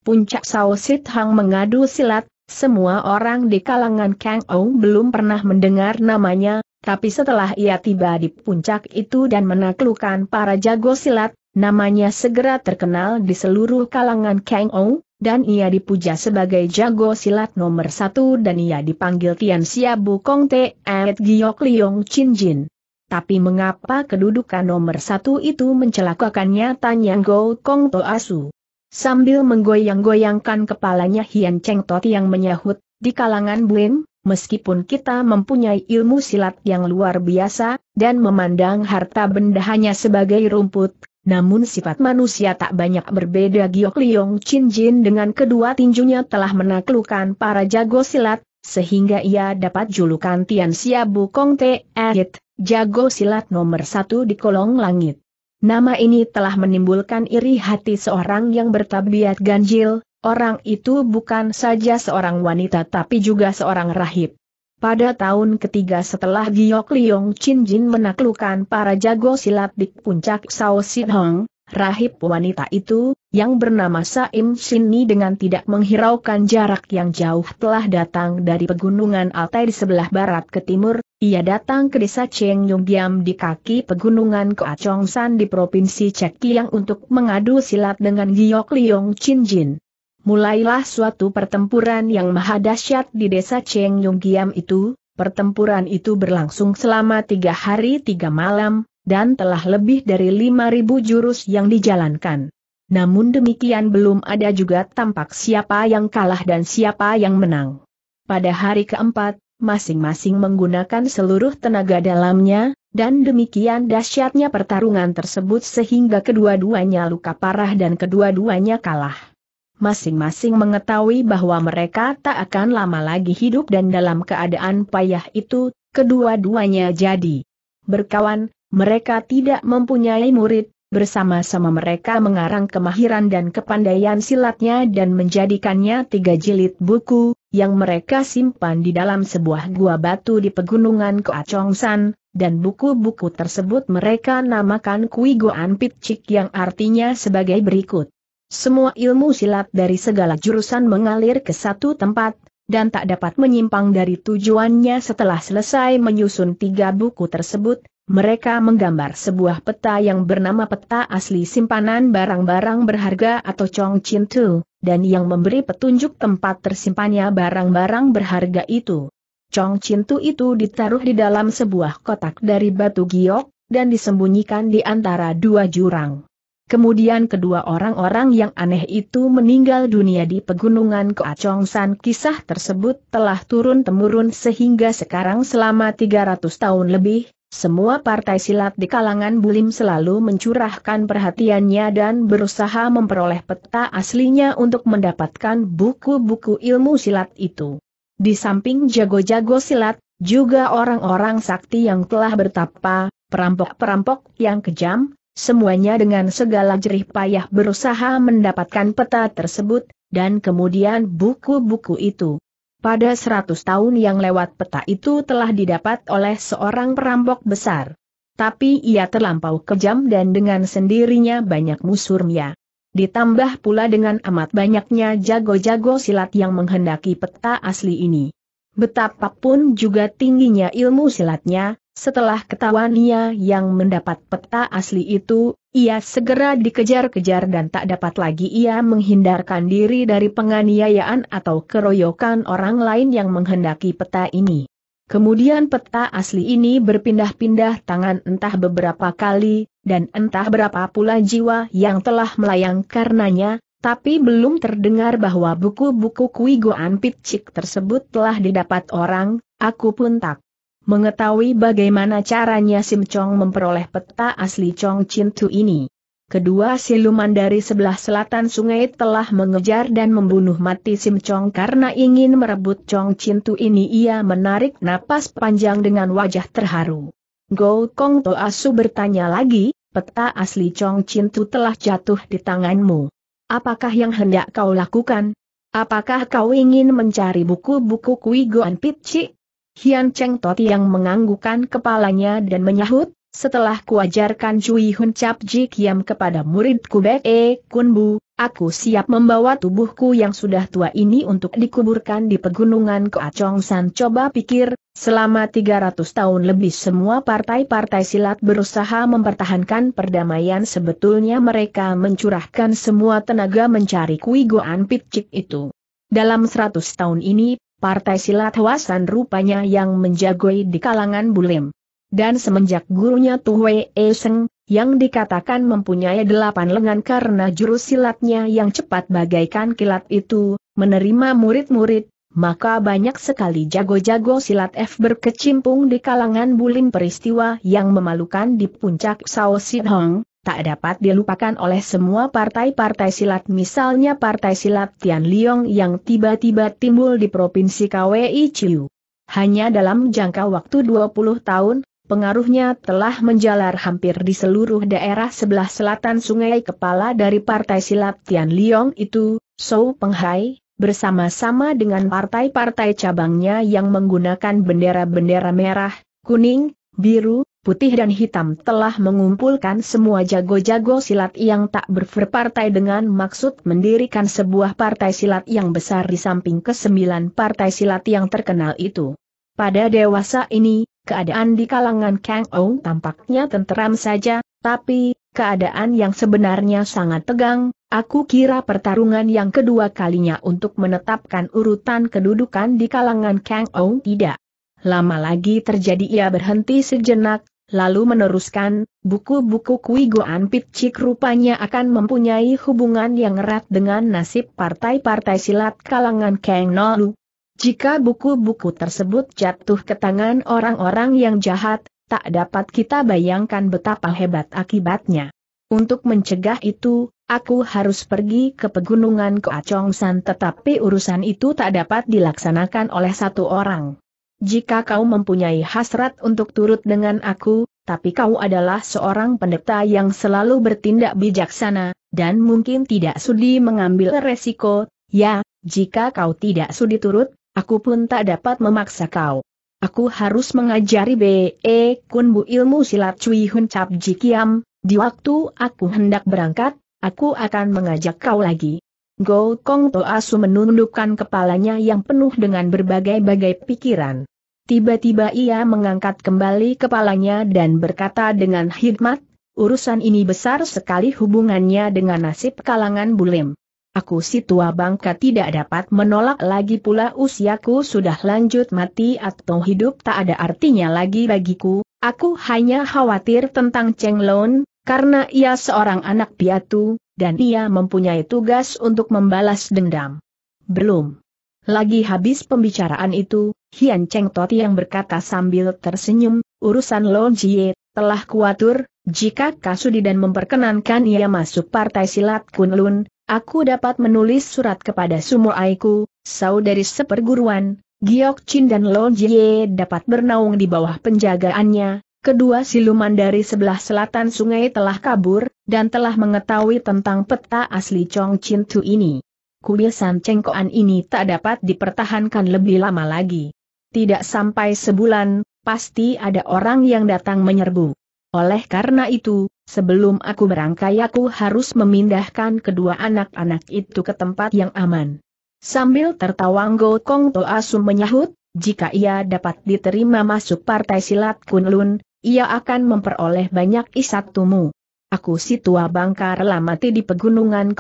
puncak Sao Sit Hang mengadu silat, semua orang di kalangan Kang Ou belum pernah mendengar namanya, tapi setelah ia tiba di puncak itu dan menaklukkan para jago silat, namanya segera terkenal di seluruh kalangan Kang Ou, dan ia dipuja sebagai jago silat nomor satu dan ia dipanggil Tian Xia Bu Kong Te At Giok Liong Chin Jin. Tapi mengapa kedudukan nomor satu itu mencelakakannya tanya Go Kong To Asu. Sambil menggoyang-goyangkan kepalanya Hian Cheng Tot yang menyahut, di kalangan Buin, meskipun kita mempunyai ilmu silat yang luar biasa, dan memandang harta benda hanya sebagai rumput, namun sifat manusia tak banyak berbeda Giok Liong Chin Jin dengan kedua tinjunya telah menaklukkan para jago silat, sehingga ia dapat julukan Tian Xia Te Ahit, jago silat nomor satu di kolong langit. Nama ini telah menimbulkan iri hati seorang yang bertabiat ganjil, orang itu bukan saja seorang wanita tapi juga seorang rahib. Pada tahun ketiga setelah Giok Liong Chin Jin menaklukkan para jago silat di puncak Sao Sin Hong, rahib wanita itu, yang bernama Saim Sini dengan tidak menghiraukan jarak yang jauh telah datang dari pegunungan Altai di sebelah barat ke timur, ia datang ke desa Cheng Yonggiam di kaki pegunungan San di Provinsi Cekiang untuk mengadu silat dengan Giok Liong Chin Jin. Mulailah suatu pertempuran yang maha dahsyat di desa Cheng Yonggiam itu, pertempuran itu berlangsung selama tiga hari tiga malam, dan telah lebih dari lima ribu jurus yang dijalankan. Namun demikian belum ada juga tampak siapa yang kalah dan siapa yang menang. Pada hari keempat, masing-masing menggunakan seluruh tenaga dalamnya, dan demikian dahsyatnya pertarungan tersebut sehingga kedua-duanya luka parah dan kedua-duanya kalah. Masing-masing mengetahui bahwa mereka tak akan lama lagi hidup dan dalam keadaan payah itu, kedua-duanya jadi berkawan, mereka tidak mempunyai murid, bersama-sama mereka mengarang kemahiran dan kepandaian silatnya dan menjadikannya tiga jilid buku, yang mereka simpan di dalam sebuah gua batu di pegunungan Koachongsan, dan buku-buku tersebut mereka namakan Kui Goan Pitchik yang artinya sebagai berikut. Semua ilmu silat dari segala jurusan mengalir ke satu tempat, dan tak dapat menyimpang dari tujuannya setelah selesai menyusun tiga buku tersebut, mereka menggambar sebuah peta yang bernama peta asli simpanan barang-barang berharga atau Chong Chin Tu, dan yang memberi petunjuk tempat tersimpannya barang-barang berharga itu. Chong Chin Tu itu ditaruh di dalam sebuah kotak dari batu giok, dan disembunyikan di antara dua jurang. Kemudian kedua orang-orang yang aneh itu meninggal dunia di pegunungan San. Kisah tersebut telah turun-temurun sehingga sekarang selama 300 tahun lebih, semua partai silat di kalangan Bulim selalu mencurahkan perhatiannya dan berusaha memperoleh peta aslinya untuk mendapatkan buku-buku ilmu silat itu. Di samping jago-jago silat, juga orang-orang sakti yang telah bertapa, perampok-perampok yang kejam, semuanya dengan segala jerih payah berusaha mendapatkan peta tersebut, dan kemudian buku-buku itu pada seratus tahun yang lewat peta itu telah didapat oleh seorang perampok besar. Tapi ia terlampau kejam dan dengan sendirinya banyak musurnya. Ditambah pula dengan amat banyaknya jago-jago silat yang menghendaki peta asli ini. Betapapun juga tingginya ilmu silatnya, setelah ketahuan ia yang mendapat peta asli itu, ia segera dikejar-kejar dan tak dapat lagi ia menghindarkan diri dari penganiayaan atau keroyokan orang lain yang menghendaki peta ini. Kemudian peta asli ini berpindah-pindah tangan entah beberapa kali, dan entah berapa pula jiwa yang telah melayang karenanya, tapi belum terdengar bahwa buku-buku Kui Goan Pitchik tersebut telah didapat orang, aku pun tak mengetahui bagaimana caranya Sim Chong memperoleh peta asli Chong Chin Tu ini. kedua siluman dari sebelah selatan sungai telah mengejar dan membunuh mati Sim Chong karena ingin merebut Chong Cintu ini ia menarik napas panjang dengan wajah terharu. Go Kong To Asu bertanya lagi, peta asli Chong Cintu telah jatuh di tanganmu. Apakah yang hendak kau lakukan? Apakah kau ingin mencari buku-buku Kui Goan Pitchi? Hian Cheng Tot yang menganggukkan kepalanya dan menyahut, setelah kuajarkan Cui Hun Cap Ji Kiam kepada muridku Bek E Kun Bu, aku siap membawa tubuhku yang sudah tua ini untuk dikuburkan di pegunungan Keacong San. Coba pikir, selama 300 tahun lebih semua partai-partai silat berusaha mempertahankan perdamaian sebetulnya mereka mencurahkan semua tenaga mencari Kui Goan Pitcik itu. Dalam 100 tahun ini, partai silat Wasan rupanya yang menjagoi di kalangan bulim. Dan semenjak gurunya Tuhwe Eseng, yang dikatakan mempunyai delapan lengan karena jurus silatnya yang cepat bagaikan kilat itu, menerima murid-murid, maka banyak sekali jago-jago silat F berkecimpung di kalangan bulim peristiwa yang memalukan di puncak Sao Hong, tak dapat dilupakan oleh semua partai-partai silat misalnya partai silat Tian Liong yang tiba-tiba timbul di Provinsi KWI Chiu. Hanya dalam jangka waktu 20 tahun, pengaruhnya telah menjalar hampir di seluruh daerah sebelah selatan sungai kepala dari partai silat Tian Liong itu, Sou Penghai, bersama-sama dengan partai-partai cabangnya yang menggunakan bendera-bendera merah, kuning, biru, putih dan hitam telah mengumpulkan semua jago-jago silat yang tak berpartai dengan maksud mendirikan sebuah partai silat yang besar di samping kesembilan partai silat yang terkenal itu. Pada dewasa ini, keadaan di kalangan Kang Ou tampaknya tenteram saja, tapi, keadaan yang sebenarnya sangat tegang, aku kira pertarungan yang kedua kalinya untuk menetapkan urutan kedudukan di kalangan Kang Ou tidak. Lama lagi terjadi ia berhenti sejenak, lalu meneruskan, buku-buku Kui Goan Pitchik rupanya akan mempunyai hubungan yang erat dengan nasib partai-partai silat kalangan Kang Nolu, jika buku-buku tersebut jatuh ke tangan orang-orang yang jahat, tak dapat kita bayangkan betapa hebat akibatnya. Untuk mencegah itu, aku harus pergi ke pegunungan San, tetapi urusan itu tak dapat dilaksanakan oleh satu orang. Jika kau mempunyai hasrat untuk turut dengan aku, tapi kau adalah seorang pendeta yang selalu bertindak bijaksana, dan mungkin tidak sudi mengambil resiko, ya, jika kau tidak sudi turut, Aku pun tak dapat memaksa kau. Aku harus mengajari B.E. Kun Bu ilmu silat Cui Hun Cap Jikiam, di waktu aku hendak berangkat, aku akan mengajak kau lagi. Go Kong To Asu menundukkan kepalanya yang penuh dengan berbagai-bagai pikiran. Tiba-tiba ia mengangkat kembali kepalanya dan berkata dengan hikmat, urusan ini besar sekali hubungannya dengan nasib kalangan bulim. Aku si tua bangka tidak dapat menolak lagi pula usiaku sudah lanjut mati atau hidup tak ada artinya lagi bagiku, aku hanya khawatir tentang Cheng Lon, karena ia seorang anak piatu, dan ia mempunyai tugas untuk membalas dendam. Belum. Lagi habis pembicaraan itu, Hian Cheng Tot yang berkata sambil tersenyum, urusan Lon Jie, telah kuatur, jika Kasudi dan memperkenankan ia masuk partai silat Kunlun, Aku dapat menulis surat kepada Sumo Aiku, saudari seperguruan, Giok Chin dan Lo Jie dapat bernaung di bawah penjagaannya. Kedua siluman dari sebelah selatan sungai telah kabur, dan telah mengetahui tentang peta asli Chong Chin Tu ini. Kubiasan cengkoan ini tak dapat dipertahankan lebih lama lagi. Tidak sampai sebulan, pasti ada orang yang datang menyerbu. Oleh karena itu, Sebelum aku berangkai aku harus memindahkan kedua anak-anak itu ke tempat yang aman. Sambil tertawa Go Kong To Asum menyahut, jika ia dapat diterima masuk partai silat Kunlun, ia akan memperoleh banyak isat tumu. Aku si tua bangka rela mati di pegunungan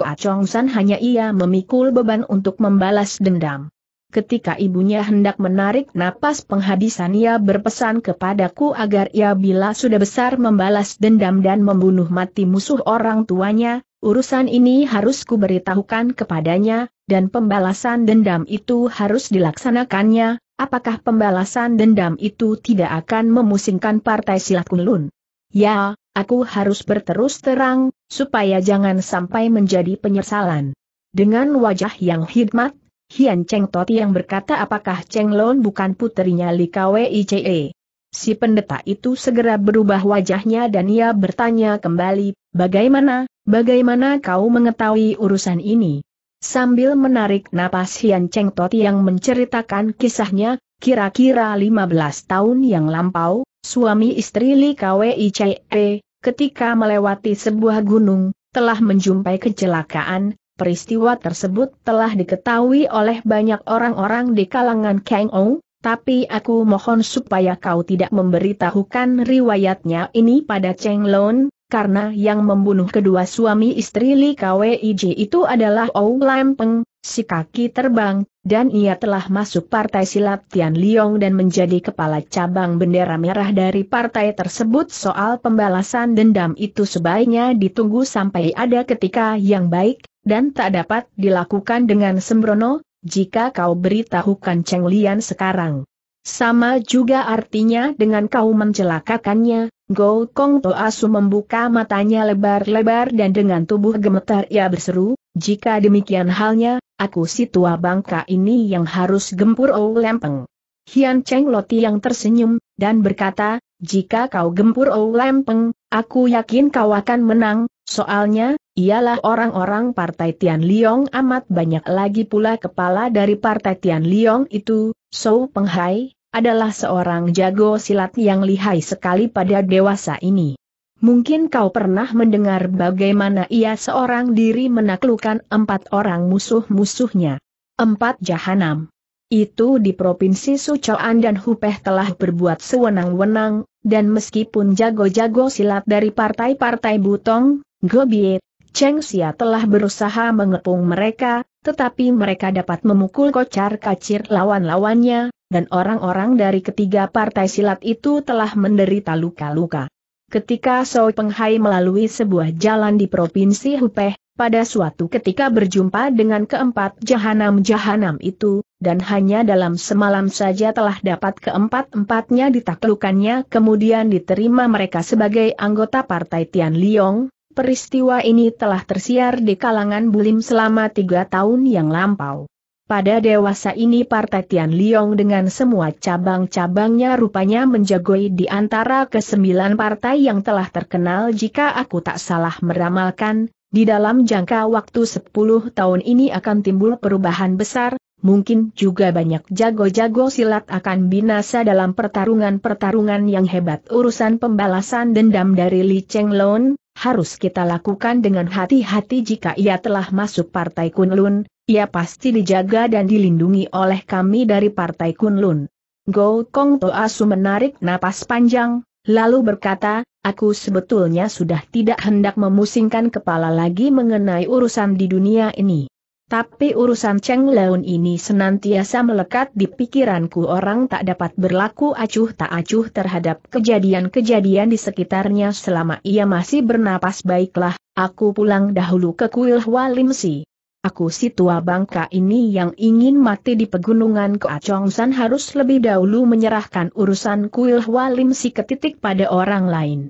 San hanya ia memikul beban untuk membalas dendam. Ketika ibunya hendak menarik napas penghabisan ia berpesan kepadaku agar ia bila sudah besar membalas dendam dan membunuh mati musuh orang tuanya, urusan ini harus kuberitahukan kepadanya, dan pembalasan dendam itu harus dilaksanakannya, apakah pembalasan dendam itu tidak akan memusingkan partai silat kunlun? Ya, aku harus berterus terang, supaya jangan sampai menjadi penyesalan. Dengan wajah yang hikmat, Hian Cheng Toti yang berkata apakah Cheng Lon bukan puterinya Li Kweice. Si pendeta itu segera berubah wajahnya dan ia bertanya kembali, bagaimana, bagaimana kau mengetahui urusan ini? Sambil menarik napas Hian Cheng Toti yang menceritakan kisahnya, kira-kira 15 tahun yang lampau, suami istri Li Kweice, ketika melewati sebuah gunung, telah menjumpai kecelakaan, Peristiwa tersebut telah diketahui oleh banyak orang-orang di kalangan Kang Ou, tapi aku mohon supaya kau tidak memberitahukan riwayatnya ini pada Cheng Lon, karena yang membunuh kedua suami istri Li Kwij itu adalah Ou Lam Peng, si kaki terbang, dan ia telah masuk partai silat Tian Liong dan menjadi kepala cabang bendera merah dari partai tersebut soal pembalasan dendam itu sebaiknya ditunggu sampai ada ketika yang baik, dan tak dapat dilakukan dengan sembrono, jika kau beritahukan Cheng Lian sekarang. Sama juga artinya dengan kau mencelakakannya, Go Kong Toasu membuka matanya lebar-lebar dan dengan tubuh gemetar ia berseru, jika demikian halnya, aku si tua bangka ini yang harus gempur Ou Lempeng. Hian Cheng Loti yang tersenyum, dan berkata, jika kau gempur Ou Lempeng, aku yakin kau akan menang, soalnya, ialah orang-orang Partai Tian Liong amat banyak lagi pula kepala dari Partai Tian Liong itu, Sou Penghai, adalah seorang jago silat yang lihai sekali pada dewasa ini. Mungkin kau pernah mendengar bagaimana ia seorang diri menaklukkan empat orang musuh-musuhnya. Empat jahanam. Itu di Provinsi Sucoan dan Hupeh telah berbuat sewenang-wenang, dan meskipun jago-jago silat dari partai-partai Butong, Gobiet, Cheng Xia telah berusaha mengepung mereka, tetapi mereka dapat memukul kocar-kacir lawan-lawannya, dan orang-orang dari ketiga partai silat itu telah menderita luka-luka. Ketika Soi Penghai melalui sebuah jalan di Provinsi Hupeh, pada suatu ketika berjumpa dengan keempat jahanam-jahanam itu, dan hanya dalam semalam saja telah dapat keempat-empatnya ditaklukannya kemudian diterima mereka sebagai anggota Partai Tian Liong, Peristiwa ini telah tersiar di kalangan Bulim selama tiga tahun yang lampau. Pada dewasa ini Partai Tian Liong dengan semua cabang-cabangnya rupanya menjagoi di antara kesembilan partai yang telah terkenal jika aku tak salah meramalkan, di dalam jangka waktu sepuluh tahun ini akan timbul perubahan besar, mungkin juga banyak jago-jago silat akan binasa dalam pertarungan-pertarungan yang hebat. Urusan pembalasan dendam dari Li Cheng Lon, harus kita lakukan dengan hati-hati jika ia telah masuk Partai Kunlun, ia pasti dijaga dan dilindungi oleh kami dari Partai Kunlun. Go Kong Toasu menarik napas panjang, lalu berkata, aku sebetulnya sudah tidak hendak memusingkan kepala lagi mengenai urusan di dunia ini. Tapi urusan Cheng Leon ini senantiasa melekat di pikiranku orang tak dapat berlaku acuh tak acuh terhadap kejadian-kejadian di sekitarnya selama ia masih bernapas baiklah, aku pulang dahulu ke kuil Walimsi. Aku si tua bangka ini yang ingin mati di pegunungan Keacongsan harus lebih dahulu menyerahkan urusan kuil Walimsi ke titik pada orang lain.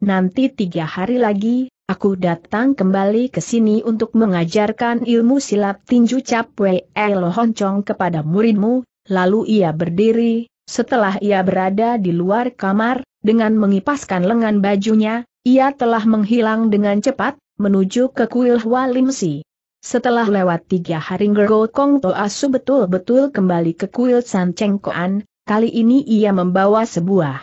Nanti tiga hari lagi, Aku datang kembali ke sini untuk mengajarkan ilmu silat tinju Cap Wei Lohoncong kepada muridmu, lalu ia berdiri, setelah ia berada di luar kamar, dengan mengipaskan lengan bajunya, ia telah menghilang dengan cepat, menuju ke kuil Walimsi. Setelah lewat tiga hari Gergo Kong Toasu betul-betul kembali ke kuil San Cheng Koan, kali ini ia membawa sebuah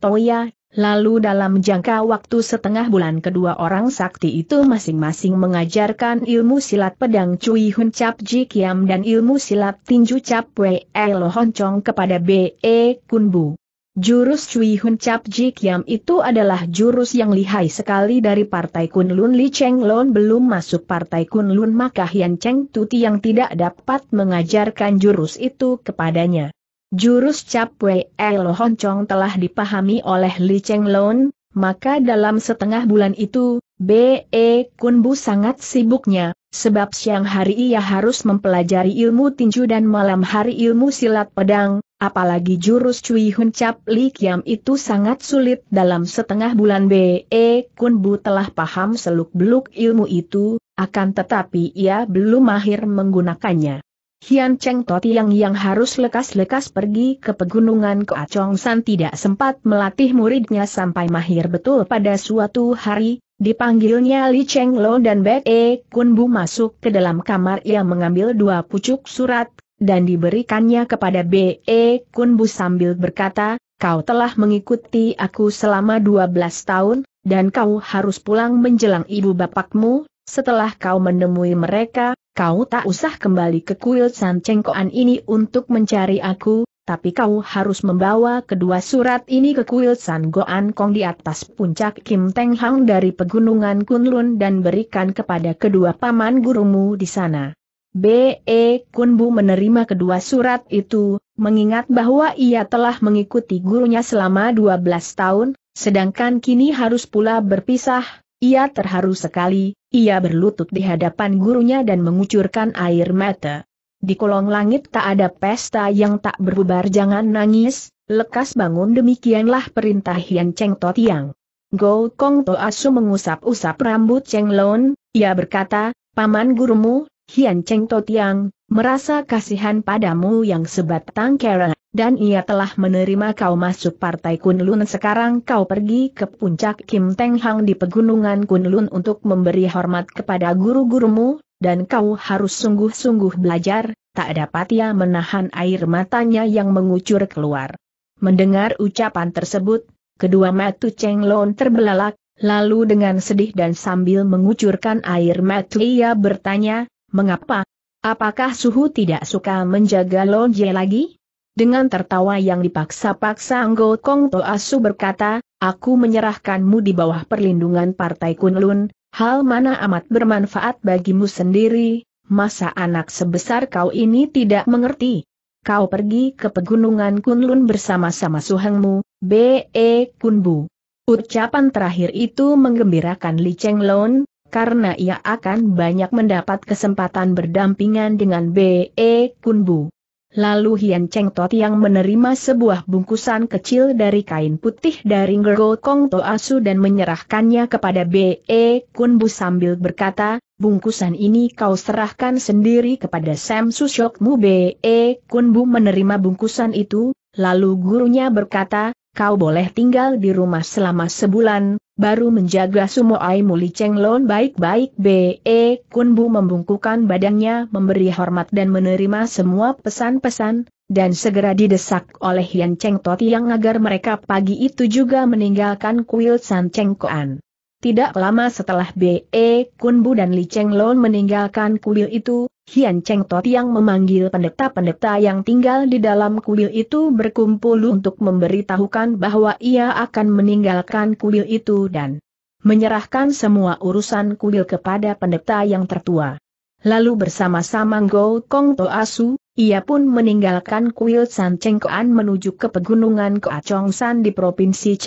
toya, Lalu dalam jangka waktu setengah bulan kedua orang sakti itu masing-masing mengajarkan ilmu silat pedang Cui Hun Cap Ji Kiam dan ilmu silat tinju Cap Wei Lo Honcong kepada B.E. Kunbu. Jurus Cui Hun Cap Ji Kiam itu adalah jurus yang lihai sekali dari partai Kunlun Li Cheng Lon belum masuk partai Kunlun maka Hian Cheng Tuti yang tidak dapat mengajarkan jurus itu kepadanya. Jurus Cap Wei Lo Honcong telah dipahami oleh Li Cheng Lon, maka dalam setengah bulan itu, B.E. Kunbu sangat sibuknya, sebab siang hari ia harus mempelajari ilmu tinju dan malam hari ilmu silat pedang, apalagi jurus Cui Hun Cap Li Kiam itu sangat sulit dalam setengah bulan B.E. Kun Bu telah paham seluk-beluk ilmu itu, akan tetapi ia belum mahir menggunakannya. Hian Cheng Totiang yang harus lekas-lekas pergi ke pegunungan Keacong San tidak sempat melatih muridnya sampai mahir betul pada suatu hari, dipanggilnya Li Cheng Lo dan Bek E Kun Bu masuk ke dalam kamar ia mengambil dua pucuk surat, dan diberikannya kepada B.E. Kunbu sambil berkata, kau telah mengikuti aku selama 12 tahun, dan kau harus pulang menjelang ibu bapakmu, setelah kau menemui mereka, kau tak usah kembali ke kuil San Cengkoan ini untuk mencari aku, tapi kau harus membawa kedua surat ini ke kuil San Goan Kong di atas puncak Kim Teng Hang dari pegunungan Kunlun dan berikan kepada kedua paman gurumu di sana. B.E. Kunbu menerima kedua surat itu, mengingat bahwa ia telah mengikuti gurunya selama 12 tahun, sedangkan kini harus pula berpisah, ia terharu sekali, ia berlutut di hadapan gurunya dan mengucurkan air mata. Di kolong langit tak ada pesta yang tak berbubar jangan nangis, lekas bangun demikianlah perintah Hian Cheng Totiang. Go Kong To Asu mengusap-usap rambut Cheng Lon, ia berkata, Paman gurumu, Hian Cheng Totiang, merasa kasihan padamu yang sebatang kera, dan ia telah menerima kau masuk partai Kunlun sekarang kau pergi ke puncak Kim Teng Hang di pegunungan Kunlun untuk memberi hormat kepada guru-gurumu, dan kau harus sungguh-sungguh belajar, tak dapat ia menahan air matanya yang mengucur keluar. Mendengar ucapan tersebut, kedua mata Cheng Lon terbelalak, lalu dengan sedih dan sambil mengucurkan air mata ia bertanya, Mengapa? Apakah suhu tidak suka menjaga Lonje lagi? Dengan tertawa yang dipaksa-paksa Anggo Kong Toasu berkata, aku menyerahkanmu di bawah perlindungan Partai Kunlun, hal mana amat bermanfaat bagimu sendiri, masa anak sebesar kau ini tidak mengerti? Kau pergi ke pegunungan Kunlun bersama-sama suhengmu, B.E. Kunbu. Ucapan terakhir itu menggembirakan Li Cheng Lon, karena ia akan banyak mendapat kesempatan berdampingan dengan B.E. Kunbu. Lalu Hian Cheng Tot yang menerima sebuah bungkusan kecil dari kain putih dari Gergo Kong Toasu dan menyerahkannya kepada B.E. Kunbu sambil berkata, bungkusan ini kau serahkan sendiri kepada Sam Susyokmu B.E. Kunbu menerima bungkusan itu, lalu gurunya berkata, kau boleh tinggal di rumah selama sebulan, baru menjaga Sumoai Muli Cheng Lon baik-baik B.E. Kunbu membungkukan badannya memberi hormat dan menerima semua pesan-pesan, dan segera didesak oleh Yan Cheng Tot yang agar mereka pagi itu juga meninggalkan kuil San Cheng Koan. Tidak lama setelah B.E. Kunbu dan Li Cheng Lon meninggalkan kuil itu, Hian Cheng Tot yang memanggil pendeta-pendeta yang tinggal di dalam kuil itu berkumpul untuk memberitahukan bahwa ia akan meninggalkan kuil itu dan menyerahkan semua urusan kuil kepada pendeta yang tertua. Lalu bersama-sama Go Kong Toasu, ia pun meninggalkan kuil San Cheng Koan menuju ke pegunungan Koachong San di Provinsi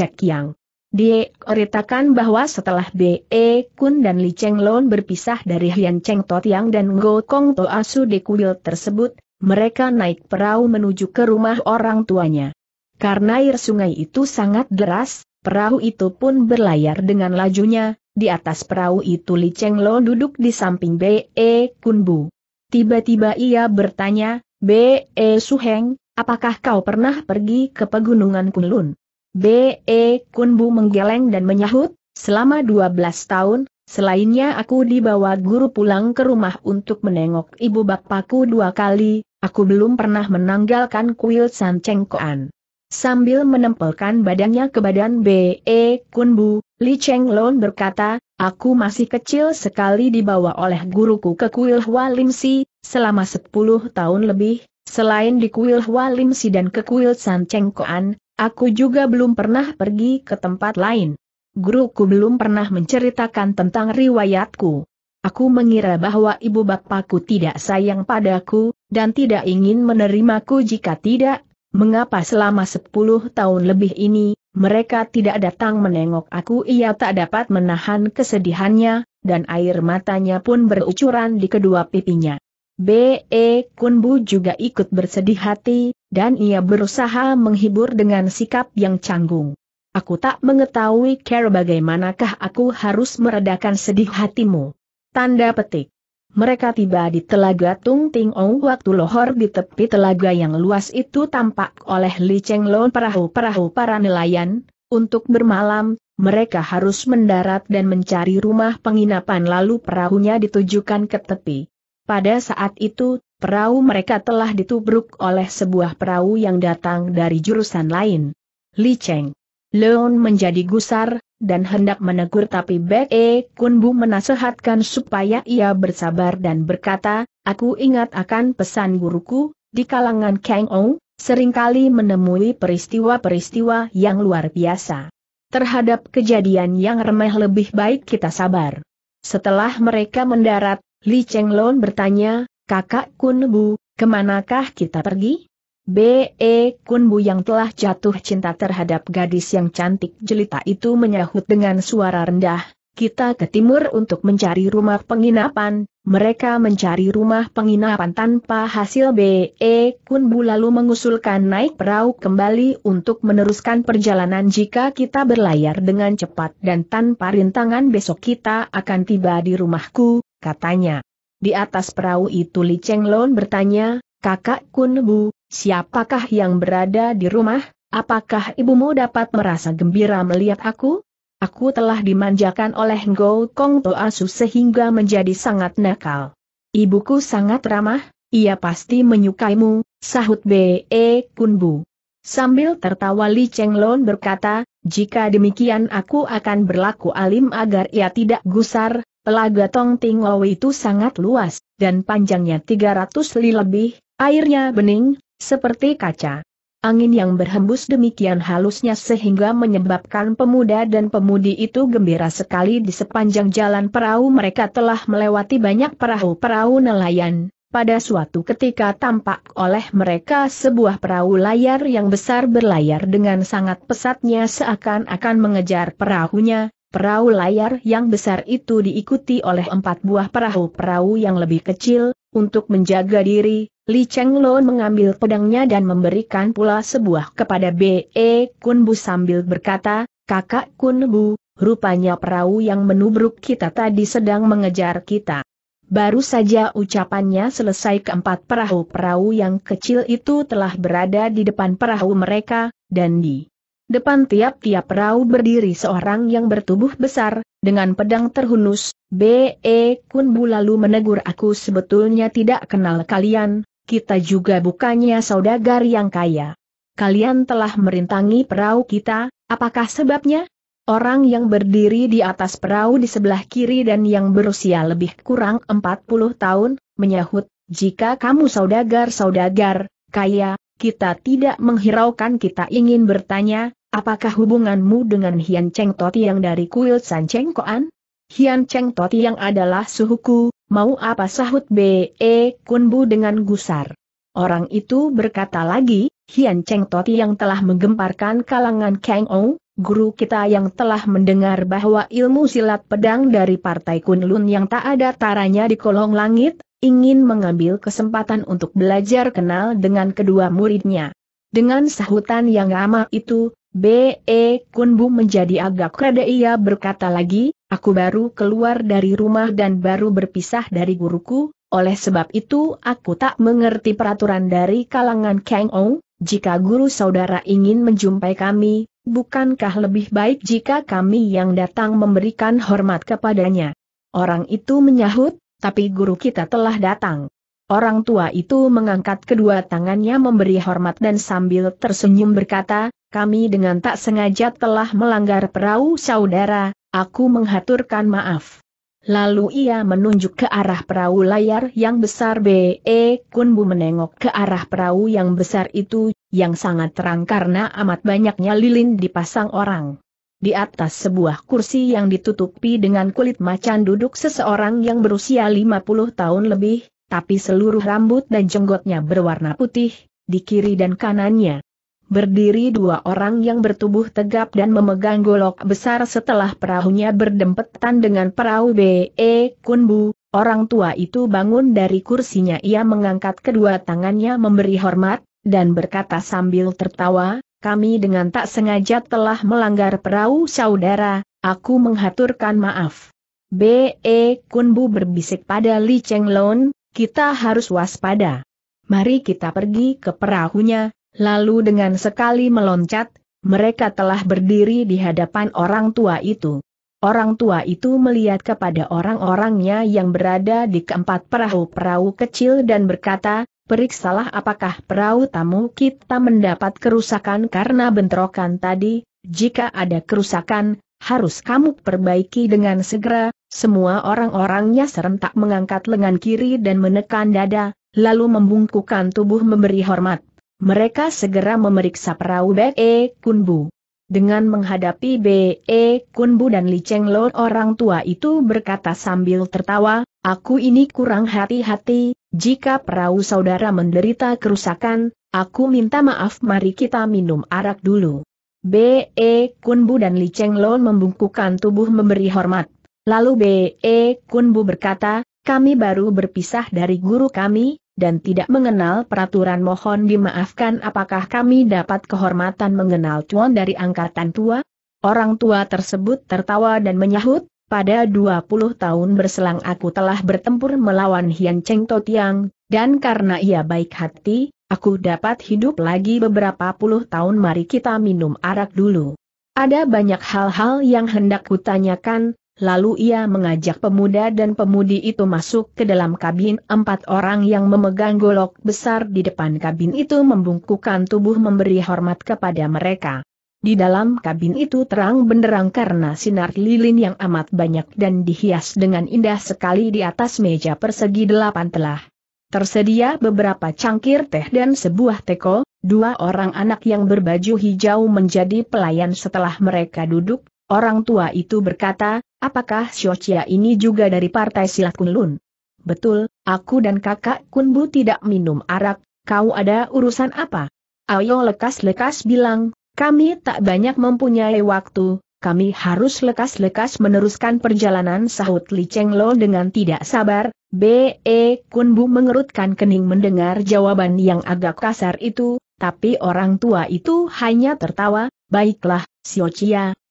Chekiang. Dieritakan bahwa setelah B.E. Kun dan Li Cheng Lon berpisah dari Hian Cheng Totiang dan Ngo Kong Toasu di kuil tersebut, mereka naik perahu menuju ke rumah orang tuanya. Karena air sungai itu sangat deras, perahu itu pun berlayar dengan lajunya, di atas perahu itu Li Cheng Lon duduk di samping B.E. Kun Bu. Tiba-tiba ia bertanya, B.E. Suheng, apakah kau pernah pergi ke pegunungan Kunlun? B.E. Kunbu menggeleng dan menyahut, selama 12 tahun, selainnya aku dibawa guru pulang ke rumah untuk menengok ibu bapakku dua kali, aku belum pernah menanggalkan kuil San Cheng Koan. Sambil menempelkan badannya ke badan B.E. Kunbu, Li Cheng Lon berkata, aku masih kecil sekali dibawa oleh guruku ke kuil Hua Lim Si, selama 10 tahun lebih, selain di kuil Hua Lim Si dan ke kuil San Cheng Koan, Aku juga belum pernah pergi ke tempat lain. Guruku belum pernah menceritakan tentang riwayatku. Aku mengira bahwa ibu bapakku tidak sayang padaku, dan tidak ingin menerimaku jika tidak, mengapa selama sepuluh tahun lebih ini, mereka tidak datang menengok aku ia tak dapat menahan kesedihannya, dan air matanya pun berucuran di kedua pipinya. B.E. Kunbu juga ikut bersedih hati, dan ia berusaha menghibur dengan sikap yang canggung. Aku tak mengetahui care bagaimanakah aku harus meredakan sedih hatimu. Tanda petik. Mereka tiba di telaga Tung Ting Ong waktu lohor di tepi telaga yang luas itu tampak oleh Li Cheng Lon perahu-perahu para nelayan. Untuk bermalam, mereka harus mendarat dan mencari rumah penginapan lalu perahunya ditujukan ke tepi. Pada saat itu, perahu mereka telah ditubruk oleh sebuah perahu yang datang dari jurusan lain. Li Cheng Leon menjadi gusar, dan hendak menegur tapi Bek E Kunbu menasehatkan supaya ia bersabar dan berkata, aku ingat akan pesan guruku, di kalangan Kang Ong, sering kali menemui peristiwa-peristiwa yang luar biasa. Terhadap kejadian yang remeh lebih baik kita sabar. Setelah mereka mendarat, Li Cheng Lon bertanya, kakak Kunbu, ke manakah kita pergi? B.E. Kunbu yang telah jatuh cinta terhadap gadis yang cantik jelita itu menyahut dengan suara rendah, kita ke timur untuk mencari rumah penginapan, mereka mencari rumah penginapan tanpa hasil B.E. Kunbu lalu mengusulkan naik perahu kembali untuk meneruskan perjalanan jika kita berlayar dengan cepat dan tanpa rintangan besok kita akan tiba di rumahku, katanya. Di atas perahu itu Li Cheng Lon bertanya, kakak Kunbu, Siapakah yang berada di rumah? Apakah ibumu dapat merasa gembira melihat aku? Aku telah dimanjakan oleh Ngo Kong Toasu sehingga menjadi sangat nakal. Ibuku sangat ramah, ia pasti menyukaimu, sahut B.E. Kunbu. Sambil tertawa Li Cheng Lon berkata, jika demikian aku akan berlaku alim agar ia tidak gusar, Telaga Tong Ting itu sangat luas, dan panjangnya 300 li lebih, airnya bening, seperti kaca. Angin yang berhembus demikian halusnya sehingga menyebabkan pemuda dan pemudi itu gembira sekali di sepanjang jalan perahu mereka telah melewati banyak perahu-perahu nelayan. Pada suatu ketika tampak oleh mereka sebuah perahu layar yang besar berlayar dengan sangat pesatnya seakan-akan mengejar perahunya, Perahu layar yang besar itu diikuti oleh empat buah perahu-perahu yang lebih kecil, untuk menjaga diri, Li Cheng Lon mengambil pedangnya dan memberikan pula sebuah kepada B.E. Kunbu sambil berkata, kakak Kunbu, rupanya perahu yang menubruk kita tadi sedang mengejar kita. Baru saja ucapannya selesai keempat perahu-perahu yang kecil itu telah berada di depan perahu mereka, dan di depan tiap-tiap perahu berdiri seorang yang bertubuh besar, dengan pedang terhunus, B.E. Kunbu lalu menegur aku sebetulnya tidak kenal kalian, kita juga bukannya saudagar yang kaya. Kalian telah merintangi perahu kita, apakah sebabnya? Orang yang berdiri di atas perahu di sebelah kiri dan yang berusia lebih kurang 40 tahun, menyahut, jika kamu saudagar-saudagar, kaya, kita tidak menghiraukan kita ingin bertanya, apakah hubunganmu dengan Hian Cheng Toti yang dari kuil San Cheng Koan? Hian Cheng Toti yang adalah suhuku, mau apa sahut B.E. Kunbu dengan gusar. Orang itu berkata lagi, Hian Cheng Toti yang telah menggemparkan kalangan Kang Ong, guru kita yang telah mendengar bahwa ilmu silat pedang dari partai Kunlun yang tak ada taranya di kolong langit, ingin mengambil kesempatan untuk belajar kenal dengan kedua muridnya. Dengan sahutan yang ramah itu, B.E. Kunbu menjadi agak reda ia berkata lagi, Aku baru keluar dari rumah dan baru berpisah dari guruku, oleh sebab itu aku tak mengerti peraturan dari kalangan Kang Ong, jika guru saudara ingin menjumpai kami, bukankah lebih baik jika kami yang datang memberikan hormat kepadanya? Orang itu menyahut, tapi guru kita telah datang. Orang tua itu mengangkat kedua tangannya memberi hormat dan sambil tersenyum berkata, kami dengan tak sengaja telah melanggar perahu saudara, Aku menghaturkan maaf. Lalu ia menunjuk ke arah perahu layar yang besar B.E. Kunbu menengok ke arah perahu yang besar itu, yang sangat terang karena amat banyaknya lilin dipasang orang. Di atas sebuah kursi yang ditutupi dengan kulit macan duduk seseorang yang berusia 50 tahun lebih, tapi seluruh rambut dan jenggotnya berwarna putih, di kiri dan kanannya berdiri dua orang yang bertubuh tegap dan memegang golok besar setelah perahunya berdempetan dengan perahu B.E. Kunbu, orang tua itu bangun dari kursinya ia mengangkat kedua tangannya memberi hormat, dan berkata sambil tertawa, kami dengan tak sengaja telah melanggar perahu saudara, aku menghaturkan maaf. B.E. Kunbu berbisik pada Li Chenglong, kita harus waspada. Mari kita pergi ke perahunya, lalu dengan sekali meloncat, mereka telah berdiri di hadapan orang tua itu. Orang tua itu melihat kepada orang-orangnya yang berada di keempat perahu-perahu kecil dan berkata, periksalah apakah perahu tamu kita mendapat kerusakan karena bentrokan tadi, jika ada kerusakan, harus kamu perbaiki dengan segera, semua orang-orangnya serentak mengangkat lengan kiri dan menekan dada, lalu membungkukkan tubuh memberi hormat. Mereka segera memeriksa perahu B.E. Kunbu. Dengan menghadapi B.E. Kunbu dan Li Lo orang tua itu berkata sambil tertawa, aku ini kurang hati-hati, jika perahu saudara menderita kerusakan, aku minta maaf mari kita minum arak dulu. B.E. Kunbu dan Li Lo membungkukkan tubuh memberi hormat. Lalu B.E. Kunbu berkata, kami baru berpisah dari guru kami, dan tidak mengenal peraturan mohon dimaafkan apakah kami dapat kehormatan mengenal Chuan dari angkatan tua? Orang tua tersebut tertawa dan menyahut, pada 20 tahun berselang aku telah bertempur melawan Hian Cheng Totiang, dan karena ia baik hati, aku dapat hidup lagi beberapa puluh tahun mari kita minum arak dulu. Ada banyak hal-hal yang hendak kutanyakan, Lalu ia mengajak pemuda dan pemudi itu masuk ke dalam kabin. Empat orang yang memegang golok besar di depan kabin itu membungkukkan tubuh memberi hormat kepada mereka. Di dalam kabin itu terang benderang karena sinar lilin yang amat banyak dan dihias dengan indah sekali di atas meja persegi delapan telah. Tersedia beberapa cangkir teh dan sebuah teko, dua orang anak yang berbaju hijau menjadi pelayan setelah mereka duduk, orang tua itu berkata, Apakah Xiao ini juga dari partai silat Kunlun? Betul, aku dan kakak Kunbu tidak minum arak, kau ada urusan apa? Ayo lekas-lekas bilang, kami tak banyak mempunyai waktu, kami harus lekas-lekas meneruskan perjalanan sahut Li Cheng Lo dengan tidak sabar, B.E. Kunbu mengerutkan kening mendengar jawaban yang agak kasar itu, tapi orang tua itu hanya tertawa, baiklah, Xiao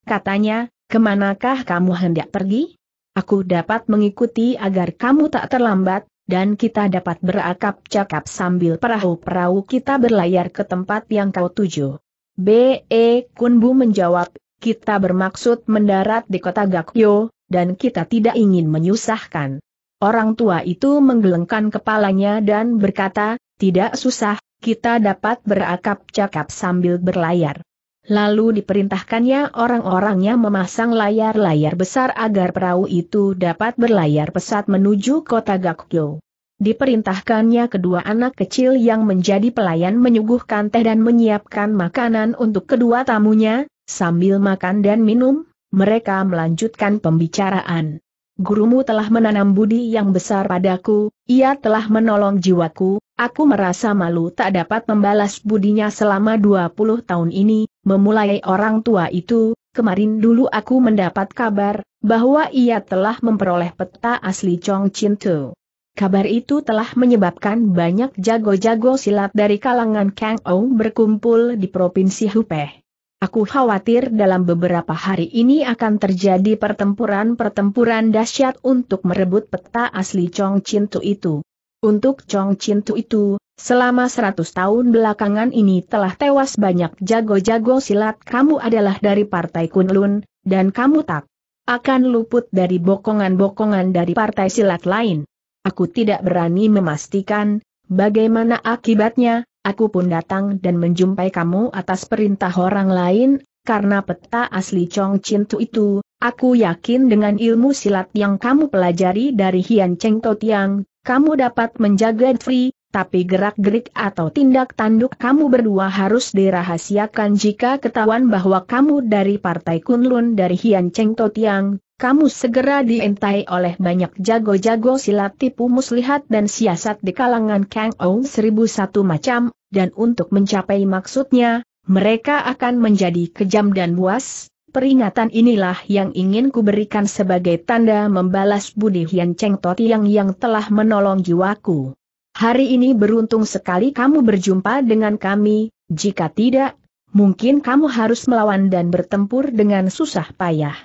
katanya, Ke manakah kamu hendak pergi? Aku dapat mengikuti agar kamu tak terlambat, dan kita dapat berakap cakap sambil perahu-perahu kita berlayar ke tempat yang kau tuju. B.E. Kunbu menjawab, kita bermaksud mendarat di kota Gakyo, dan kita tidak ingin menyusahkan. Orang tua itu menggelengkan kepalanya dan berkata, tidak susah, kita dapat berakap cakap sambil berlayar. Lalu diperintahkannya orang-orangnya memasang layar-layar besar agar perahu itu dapat berlayar pesat menuju kota Gakyo. Diperintahkannya kedua anak kecil yang menjadi pelayan menyuguhkan teh dan menyiapkan makanan untuk kedua tamunya, sambil makan dan minum, mereka melanjutkan pembicaraan. Gurumu telah menanam budi yang besar padaku, ia telah menolong jiwaku, Aku merasa malu tak dapat membalas budinya selama 20 tahun ini, memulai orang tua itu, kemarin dulu aku mendapat kabar, bahwa ia telah memperoleh peta asli Chong Chin Kabar itu telah menyebabkan banyak jago-jago silat dari kalangan Kang Ou berkumpul di Provinsi Hupeh. Aku khawatir dalam beberapa hari ini akan terjadi pertempuran-pertempuran dahsyat untuk merebut peta asli Chong Chin itu. Untuk Chong Cintu itu, selama seratus tahun belakangan ini telah tewas banyak jago-jago silat kamu adalah dari partai Kunlun, dan kamu tak akan luput dari bokongan-bokongan dari partai silat lain. Aku tidak berani memastikan, bagaimana akibatnya, aku pun datang dan menjumpai kamu atas perintah orang lain, karena peta asli Chong Cintu itu, aku yakin dengan ilmu silat yang kamu pelajari dari Hian Cheng Totiang, kamu dapat menjaga free, tapi gerak-gerik atau tindak tanduk kamu berdua harus dirahasiakan jika ketahuan bahwa kamu dari Partai Kunlun dari Hian Cheng Totiang, kamu segera dientai oleh banyak jago-jago silat tipu muslihat dan siasat di kalangan Kang Ou seribu satu macam, dan untuk mencapai maksudnya, mereka akan menjadi kejam dan buas, Peringatan inilah yang ingin kuberikan sebagai tanda membalas budi Hian Cheng Totiang yang telah menolong jiwaku. Hari ini beruntung sekali kamu berjumpa dengan kami, jika tidak, mungkin kamu harus melawan dan bertempur dengan susah payah.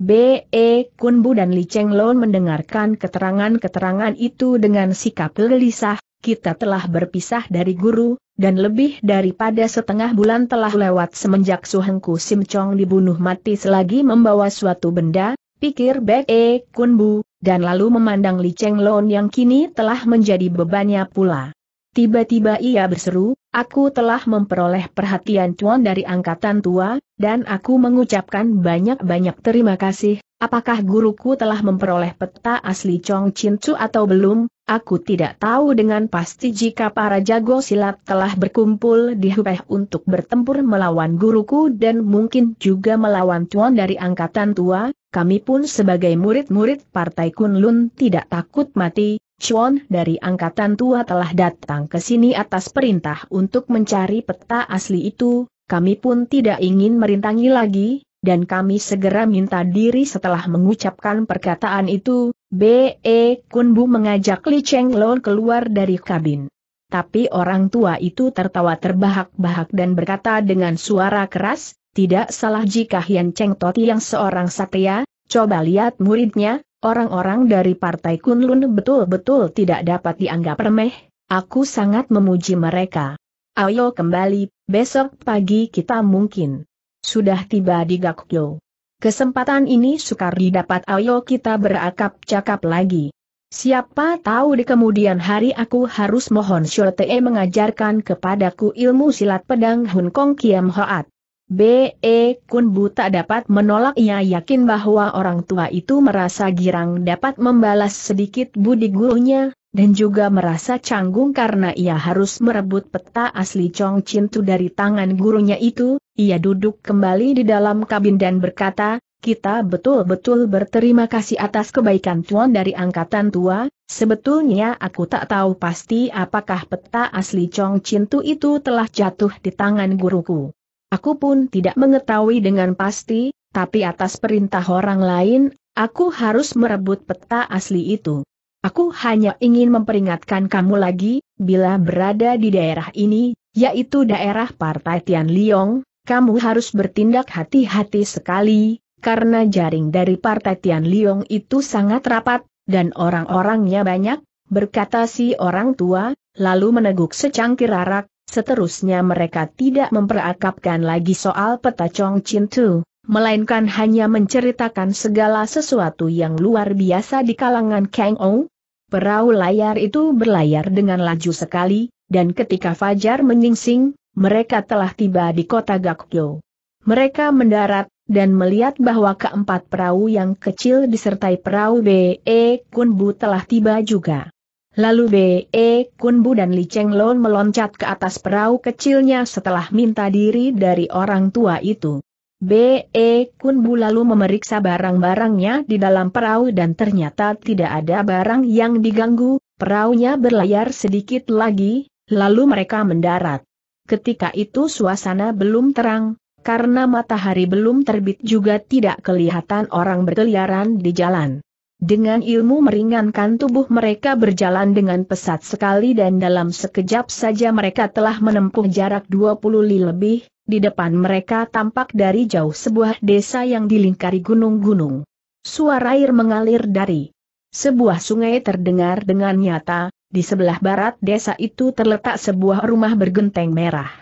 B.E. Kunbu dan Li Chenglong mendengarkan keterangan-keterangan itu dengan sikap gelisah, kita telah berpisah dari guru, dan lebih daripada setengah bulan telah lewat semenjak Suhengku Sim Chong dibunuh mati selagi membawa suatu benda, pikir B.E. Kunbu, dan lalu memandang Li Cheng Lon yang kini telah menjadi bebannya pula. Tiba-tiba ia berseru, aku telah memperoleh perhatian Tuan dari angkatan tua, dan aku mengucapkan banyak-banyak terima kasih, apakah guruku telah memperoleh peta asli Chong Chin Chu atau belum, aku tidak tahu dengan pasti jika para jago silat telah berkumpul di Hubei untuk bertempur melawan guruku dan mungkin juga melawan Tuan dari angkatan tua, kami pun sebagai murid-murid Partai Kunlun tidak takut mati, Chuan dari angkatan tua telah datang ke sini atas perintah untuk mencari peta asli itu, kami pun tidak ingin merintangi lagi, dan kami segera minta diri setelah mengucapkan perkataan itu, B.E. Kunbu mengajak Li Cheng Lon keluar dari kabin. Tapi orang tua itu tertawa terbahak-bahak dan berkata dengan suara keras, tidak salah jika Hian Cheng Toti yang seorang satria, coba lihat muridnya, Orang-orang dari Partai Kunlun betul-betul tidak dapat dianggap remeh, aku sangat memuji mereka. Ayo kembali, besok pagi kita mungkin. Sudah tiba di Gakyo. Kesempatan ini sukar didapat ayo kita berakap cakap lagi. Siapa tahu di kemudian hari aku harus mohon Shote mengajarkan kepadaku ilmu silat pedang Hun Kong Kiam Hoat. B.E. Bu tak dapat menolak ia yakin bahwa orang tua itu merasa girang dapat membalas sedikit budi gurunya, dan juga merasa canggung karena ia harus merebut peta asli Chong Cintu dari tangan gurunya itu, ia duduk kembali di dalam kabin dan berkata, kita betul-betul berterima kasih atas kebaikan Tuan dari angkatan tua, sebetulnya aku tak tahu pasti apakah peta asli Chong Cintu itu telah jatuh di tangan guruku. Aku pun tidak mengetahui dengan pasti, tapi atas perintah orang lain, aku harus merebut peta asli itu. Aku hanya ingin memperingatkan kamu lagi, bila berada di daerah ini, yaitu daerah Partai Tian Liong, kamu harus bertindak hati-hati sekali, karena jaring dari Partai Tian Liong itu sangat rapat, dan orang-orangnya banyak, berkata si orang tua, lalu meneguk secangkir arak, Seterusnya mereka tidak memperakapkan lagi soal peta Chong Chin Tu, melainkan hanya menceritakan segala sesuatu yang luar biasa di kalangan Kang Ou. Perahu layar itu berlayar dengan laju sekali, dan ketika Fajar menyingsing, mereka telah tiba di kota Gakyo. Mereka mendarat, dan melihat bahwa keempat perahu yang kecil disertai perahu B.E. Kunbu telah tiba juga. Lalu B.E. Kunbu dan Li Cheng Lon meloncat ke atas perahu kecilnya setelah minta diri dari orang tua itu. B.E. Kunbu lalu memeriksa barang-barangnya di dalam perahu dan ternyata tidak ada barang yang diganggu, perahunya berlayar sedikit lagi, lalu mereka mendarat. Ketika itu suasana belum terang, karena matahari belum terbit juga tidak kelihatan orang berkeliaran di jalan. Dengan ilmu meringankan tubuh mereka berjalan dengan pesat sekali dan dalam sekejap saja mereka telah menempuh jarak 20 li lebih, di depan mereka tampak dari jauh sebuah desa yang dilingkari gunung-gunung. Suara air mengalir dari sebuah sungai terdengar dengan nyata, di sebelah barat desa itu terletak sebuah rumah bergenteng merah.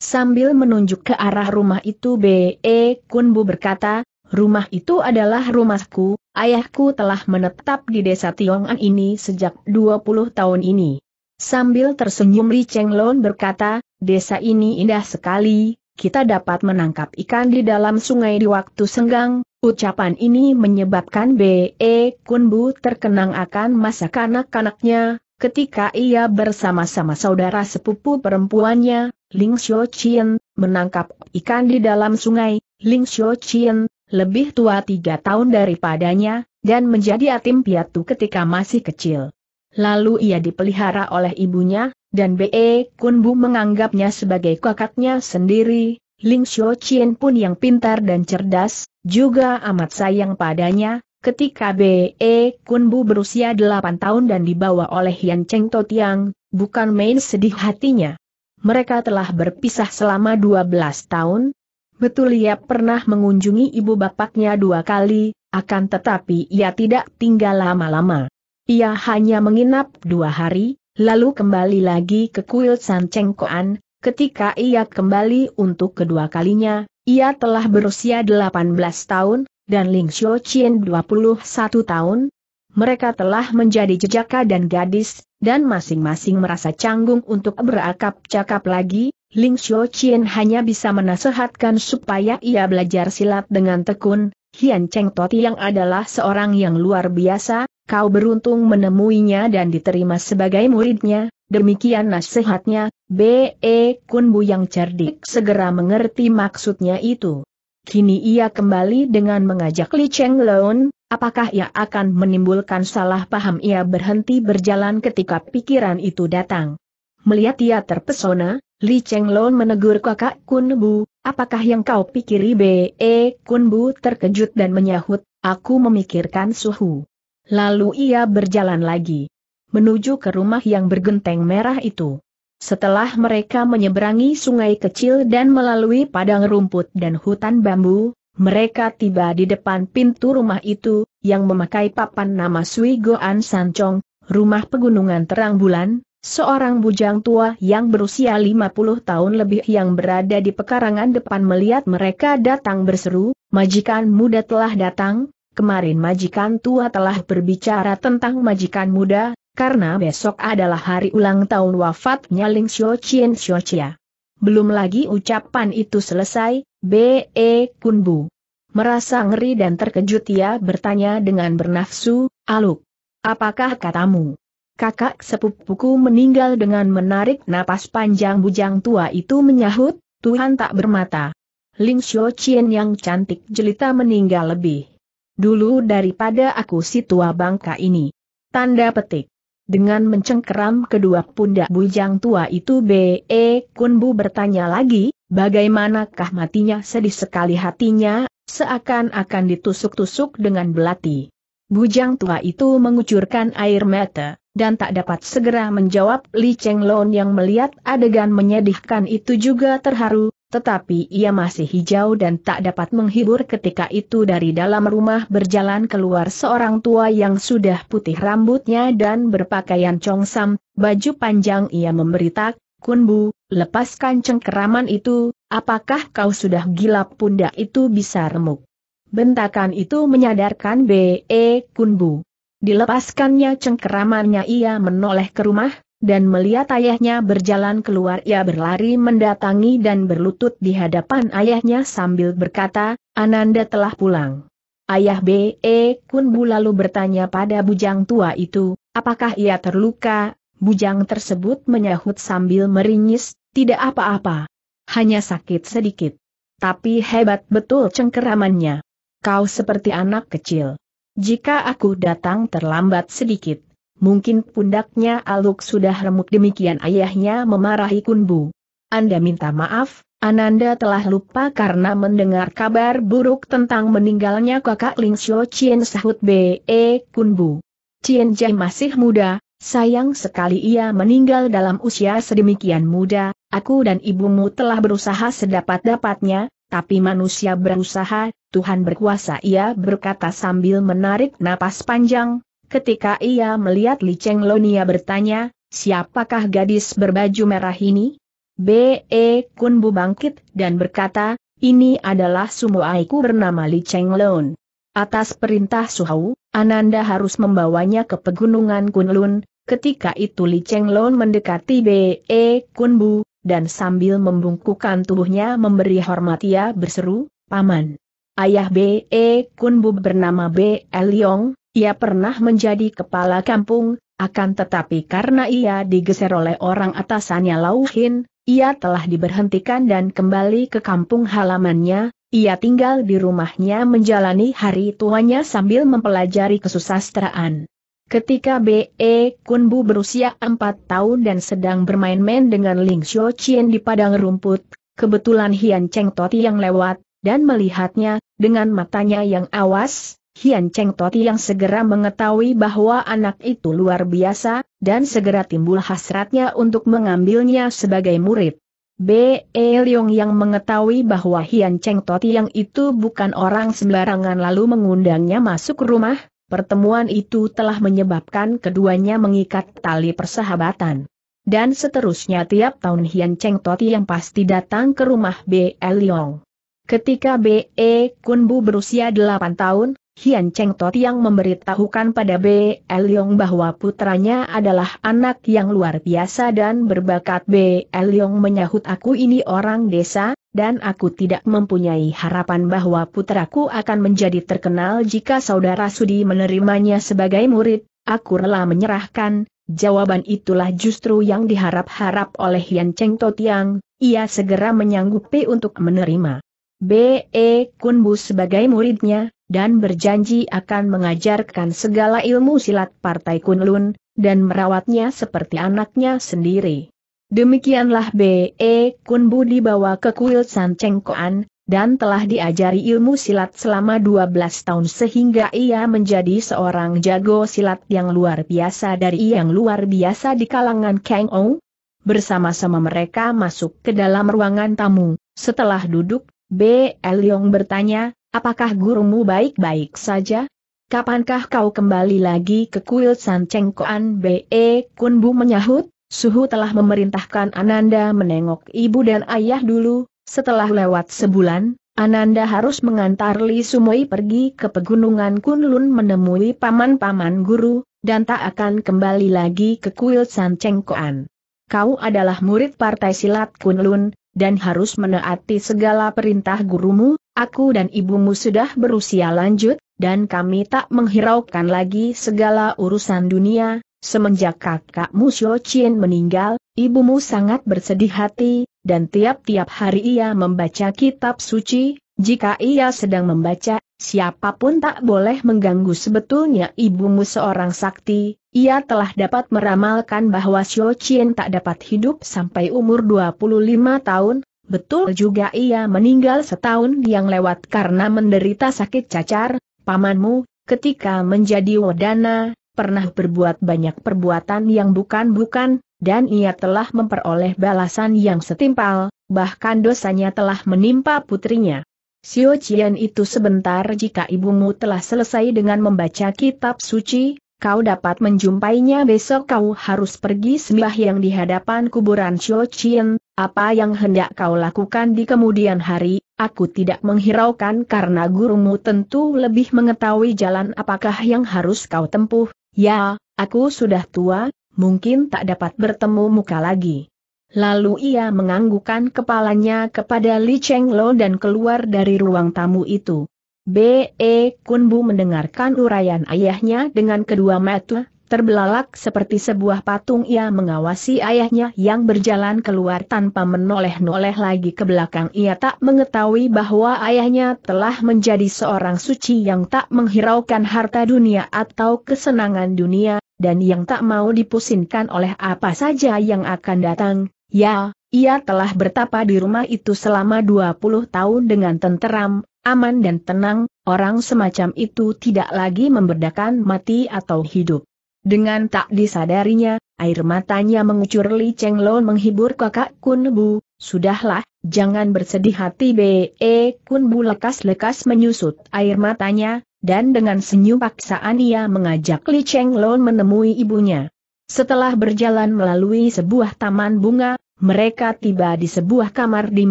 Sambil menunjuk ke arah rumah itu B.E. Kunbu berkata, rumah itu adalah rumahku, Ayahku telah menetap di desa Tiongan ini sejak 20 tahun ini. Sambil tersenyum Li Cheng Lon berkata, desa ini indah sekali, kita dapat menangkap ikan di dalam sungai di waktu senggang. Ucapan ini menyebabkan B.E. Kunbu terkenang akan masa kanak-kanaknya, ketika ia bersama-sama saudara sepupu perempuannya, Ling Xiao Chien, menangkap ikan di dalam sungai. Ling Xiao Chien, lebih tua tiga tahun daripadanya, dan menjadi yatim piatu ketika masih kecil. Lalu ia dipelihara oleh ibunya, dan B.E. Kunbu menganggapnya sebagai kakaknya sendiri, Ling Xiao Chien pun yang pintar dan cerdas, juga amat sayang padanya, ketika B.E. Kunbu berusia delapan tahun dan dibawa oleh Yan Cheng Totiang, bukan main sedih hatinya. Mereka telah berpisah selama 12 tahun. Betul ia pernah mengunjungi ibu bapaknya dua kali, akan tetapi ia tidak tinggal lama-lama. Ia hanya menginap dua hari, lalu kembali lagi ke kuil San Cengkoan, ketika ia kembali untuk kedua kalinya, ia telah berusia 18 tahun, dan Ling Xiao Chien 21 tahun. Mereka telah menjadi jejaka dan gadis, dan masing-masing merasa canggung untuk berakap cakap lagi, Ling Xiao Chien hanya bisa menasehatkan supaya ia belajar silat dengan tekun, Hian Cheng Toti yang adalah seorang yang luar biasa, kau beruntung menemuinya dan diterima sebagai muridnya, demikian nasihatnya, B.E. Kunbu yang cerdik segera mengerti maksudnya itu. Kini ia kembali dengan mengajak Li Cheng Lon, apakah ia akan menimbulkan salah paham ia berhenti berjalan ketika pikiran itu datang. Melihat ia terpesona, Li Cheng Lon menegur kakak Kun Bu, apakah yang kau pikiri B.E. Kun Bu terkejut dan menyahut, aku memikirkan suhu. Lalu ia berjalan lagi. Menuju ke rumah yang bergenteng merah itu. Setelah mereka menyeberangi sungai kecil dan melalui padang rumput dan hutan bambu, mereka tiba di depan pintu rumah itu, yang memakai papan nama Sui Goan Sancong, rumah pegunungan terang bulan, seorang bujang tua yang berusia 50 tahun lebih yang berada di pekarangan depan melihat mereka datang berseru, majikan muda telah datang, kemarin majikan tua telah berbicara tentang majikan muda, karena besok adalah hari ulang tahun wafatnya Ling Xiao Chien Xiao Chia. Belum lagi ucapan itu selesai, B.E. Kunbu. Merasa ngeri dan terkejut ia bertanya dengan bernafsu, Aluk. Apakah katamu? Kakak sepupuku meninggal dengan menarik napas panjang bujang tua itu menyahut, Tuhan tak bermata. Ling Xiao Chien yang cantik jelita meninggal lebih dulu daripada aku si tua bangka ini. Tanda petik. Dengan mencengkeram kedua pundak bujang tua itu B.E. Kunbu bertanya lagi, bagaimanakah matinya sedih sekali hatinya, seakan-akan ditusuk-tusuk dengan belati. Bujang tua itu mengucurkan air mata, dan tak dapat segera menjawab Li Cheng Lon yang melihat adegan menyedihkan itu juga terharu, tetapi ia masih hijau dan tak dapat menghibur ketika itu dari dalam rumah berjalan keluar seorang tua yang sudah putih rambutnya dan berpakaian congsam, baju panjang ia memberi Kunbu, lepaskan cengkeraman itu, apakah kau sudah gila pundak itu bisa remuk? Bentakan itu menyadarkan B.E. Kunbu. Dilepaskannya cengkeramannya ia menoleh ke rumah, dan melihat ayahnya berjalan keluar ia berlari mendatangi dan berlutut di hadapan ayahnya sambil berkata, Ananda telah pulang. Ayah B.E. Kunbu lalu bertanya pada bujang tua itu, apakah ia terluka? Bujang tersebut menyahut sambil meringis, tidak apa-apa. Hanya sakit sedikit. Tapi hebat betul cengkeramannya. Kau seperti anak kecil. Jika aku datang terlambat sedikit, mungkin pundaknya Aluk sudah remuk demikian ayahnya memarahi Kunbu. Anda minta maaf, Ananda telah lupa karena mendengar kabar buruk tentang meninggalnya kakak Ling Xiao Chien sahut B.E. Kunbu. Chien Jai masih muda, sayang sekali ia meninggal dalam usia sedemikian muda, aku dan ibumu telah berusaha sedapat-dapatnya, tapi manusia berusaha, Tuhan berkuasa ia berkata sambil menarik napas panjang, Ketika ia melihat Li Cheng Lonia bertanya, siapakah gadis berbaju merah ini? B.E. Kunbu bangkit dan berkata, ini adalah sumuaiku bernama Li Cheng Lon. Atas perintah Suhau, Ananda harus membawanya ke pegunungan Kunlun, ketika itu Li Cheng Lon mendekati B.E. Kunbu, dan sambil membungkukan tubuhnya memberi hormat ia berseru, Paman. Ayah B.E. Kunbu bernama B. Eliong, ia pernah menjadi kepala kampung, akan tetapi karena ia digeser oleh orang atasannya Lauhin, ia telah diberhentikan dan kembali ke kampung halamannya, ia tinggal di rumahnya menjalani hari tuanya sambil mempelajari kesusastraan. Ketika B.E. Kunbu berusia 4 tahun dan sedang bermain-main dengan Ling Xiao Chien di padang rumput, kebetulan Hian Cheng Toti yang lewat, dan melihatnya, dengan matanya yang awas, Hian Cheng Toti yang segera mengetahui bahwa anak itu luar biasa, dan segera timbul hasratnya untuk mengambilnya sebagai murid. B. E. Leong yang mengetahui bahwa Hian Cheng Toti yang itu bukan orang sembarangan lalu mengundangnya masuk rumah, pertemuan itu telah menyebabkan keduanya mengikat tali persahabatan. Dan seterusnya tiap tahun Hian Cheng Toti yang pasti datang ke rumah B. E. Leong. Ketika B. E. Kunbu berusia 8 tahun, Hian Cheng Tot yang memberitahukan pada B. Leong bahwa putranya adalah anak yang luar biasa dan berbakat B. Leong menyahut aku ini orang desa, dan aku tidak mempunyai harapan bahwa putraku akan menjadi terkenal jika saudara Sudi menerimanya sebagai murid, aku rela menyerahkan, jawaban itulah justru yang diharap-harap oleh Hian Cheng Tot yang, ia segera menyanggupi untuk menerima. B. E. Kunbu sebagai muridnya, dan berjanji akan mengajarkan segala ilmu silat Partai Kunlun, dan merawatnya seperti anaknya sendiri. Demikianlah B.E. Kunbu dibawa ke kuil San Cengkoan, dan telah diajari ilmu silat selama 12 tahun sehingga ia menjadi seorang jago silat yang luar biasa dari yang luar biasa di kalangan Kang Ou. Bersama-sama mereka masuk ke dalam ruangan tamu, setelah duduk, B. Leong bertanya, Apakah gurumu baik-baik saja? Kapankah kau kembali lagi ke kuil San Cengkoan B.E. Kunbu menyahut, Suhu telah memerintahkan Ananda menengok ibu dan ayah dulu, setelah lewat sebulan, Ananda harus mengantar Li Sumoi pergi ke pegunungan Kunlun menemui paman-paman guru, dan tak akan kembali lagi ke kuil San Cengkoan. Kau adalah murid partai silat Kunlun, dan harus menaati segala perintah gurumu, aku dan ibumu sudah berusia lanjut, dan kami tak menghiraukan lagi segala urusan dunia, semenjak kakakmu Xio Chien meninggal, ibumu sangat bersedih hati, dan tiap-tiap hari ia membaca kitab suci, jika ia sedang membaca, siapa pun tak boleh mengganggu sebetulnya ibumu seorang sakti, ia telah dapat meramalkan bahwa Xiao Chien tak dapat hidup sampai umur 25 tahun, betul juga ia meninggal setahun yang lewat karena menderita sakit cacar, pamanmu, ketika menjadi wadana, pernah berbuat banyak perbuatan yang bukan-bukan, dan ia telah memperoleh balasan yang setimpal, bahkan dosanya telah menimpa putrinya. Xiao Chien itu sebentar jika ibumu telah selesai dengan membaca kitab suci, kau dapat menjumpainya besok kau harus pergi sembahyang di hadapan kuburan Xiao Chien, apa yang hendak kau lakukan di kemudian hari, aku tidak menghiraukan karena gurumu tentu lebih mengetahui jalan apakah yang harus kau tempuh, ya, aku sudah tua, mungkin tak dapat bertemu muka lagi. Lalu ia menganggukkan kepalanya kepada Li Cheng Lo dan keluar dari ruang tamu itu. B.E. Kunbu mendengarkan uraian ayahnya dengan kedua mata, terbelalak seperti sebuah patung ia mengawasi ayahnya yang berjalan keluar tanpa menoleh-noleh lagi ke belakang. Ia tak mengetahui bahwa ayahnya telah menjadi seorang suci yang tak menghiraukan harta dunia atau kesenangan dunia, dan yang tak mau dipusingkan oleh apa saja yang akan datang, ya, ia telah bertapa di rumah itu selama 20 tahun dengan tenteram, aman dan tenang, orang semacam itu tidak lagi membedakan mati atau hidup. Dengan tak disadarinya, air matanya mengucur Li Cheng Lo menghibur kakak Kun Bu, sudahlah, jangan bersedih hati B.E. Kun Bu lekas-lekas menyusut air matanya, dan dengan senyum paksaan ia mengajak Li Cheng Lo menemui ibunya. Setelah berjalan melalui sebuah taman bunga, mereka tiba di sebuah kamar di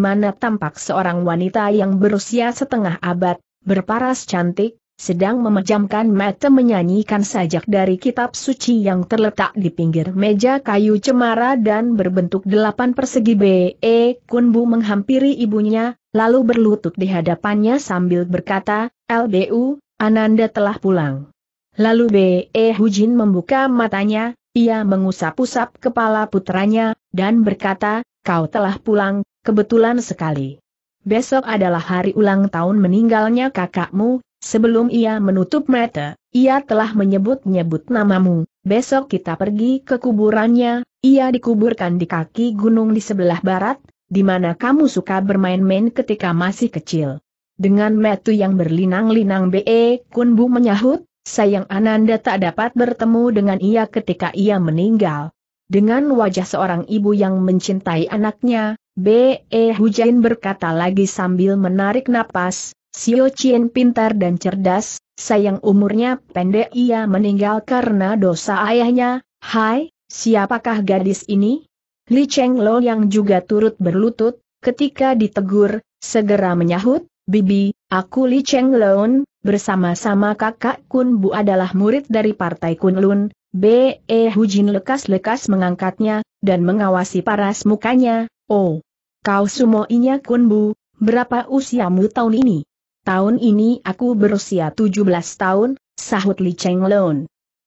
mana tampak seorang wanita yang berusia setengah abad, berparas cantik, sedang memejamkan mata menyanyikan sajak dari kitab suci yang terletak di pinggir meja kayu cemara dan berbentuk delapan persegi B.E. Kunbu menghampiri ibunya, lalu berlutut di hadapannya sambil berkata, LBU, Ananda telah pulang. Lalu B.E. Hujin membuka matanya, ia mengusap-usap kepala putranya, dan berkata, kau telah pulang, kebetulan sekali. Besok adalah hari ulang tahun meninggalnya kakakmu, sebelum ia menutup mata, ia telah menyebut-nyebut namamu, besok kita pergi ke kuburannya, ia dikuburkan di kaki gunung di sebelah barat, di mana kamu suka bermain-main ketika masih kecil. Dengan metu yang berlinang-linang Be Kun Bu menyahut, sayang Ananda tak dapat bertemu dengan ia ketika ia meninggal. Dengan wajah seorang ibu yang mencintai anaknya, B.E. Hujain berkata lagi sambil menarik napas, Sio Chien pintar dan cerdas, sayang umurnya pendek ia meninggal karena dosa ayahnya, hai, siapakah gadis ini? Li Cheng Lo yang juga turut berlutut, ketika ditegur, segera menyahut, Bibi, aku Li Cheng Lon, bersama-sama kakak Kun Bu adalah murid dari partai Kun Lun, B.E. Hujin lekas-lekas mengangkatnya, dan mengawasi paras mukanya, oh. Kau sumoinya kunbu, berapa usiamu tahun ini? Tahun ini aku berusia 17 tahun, sahut Li Cheng.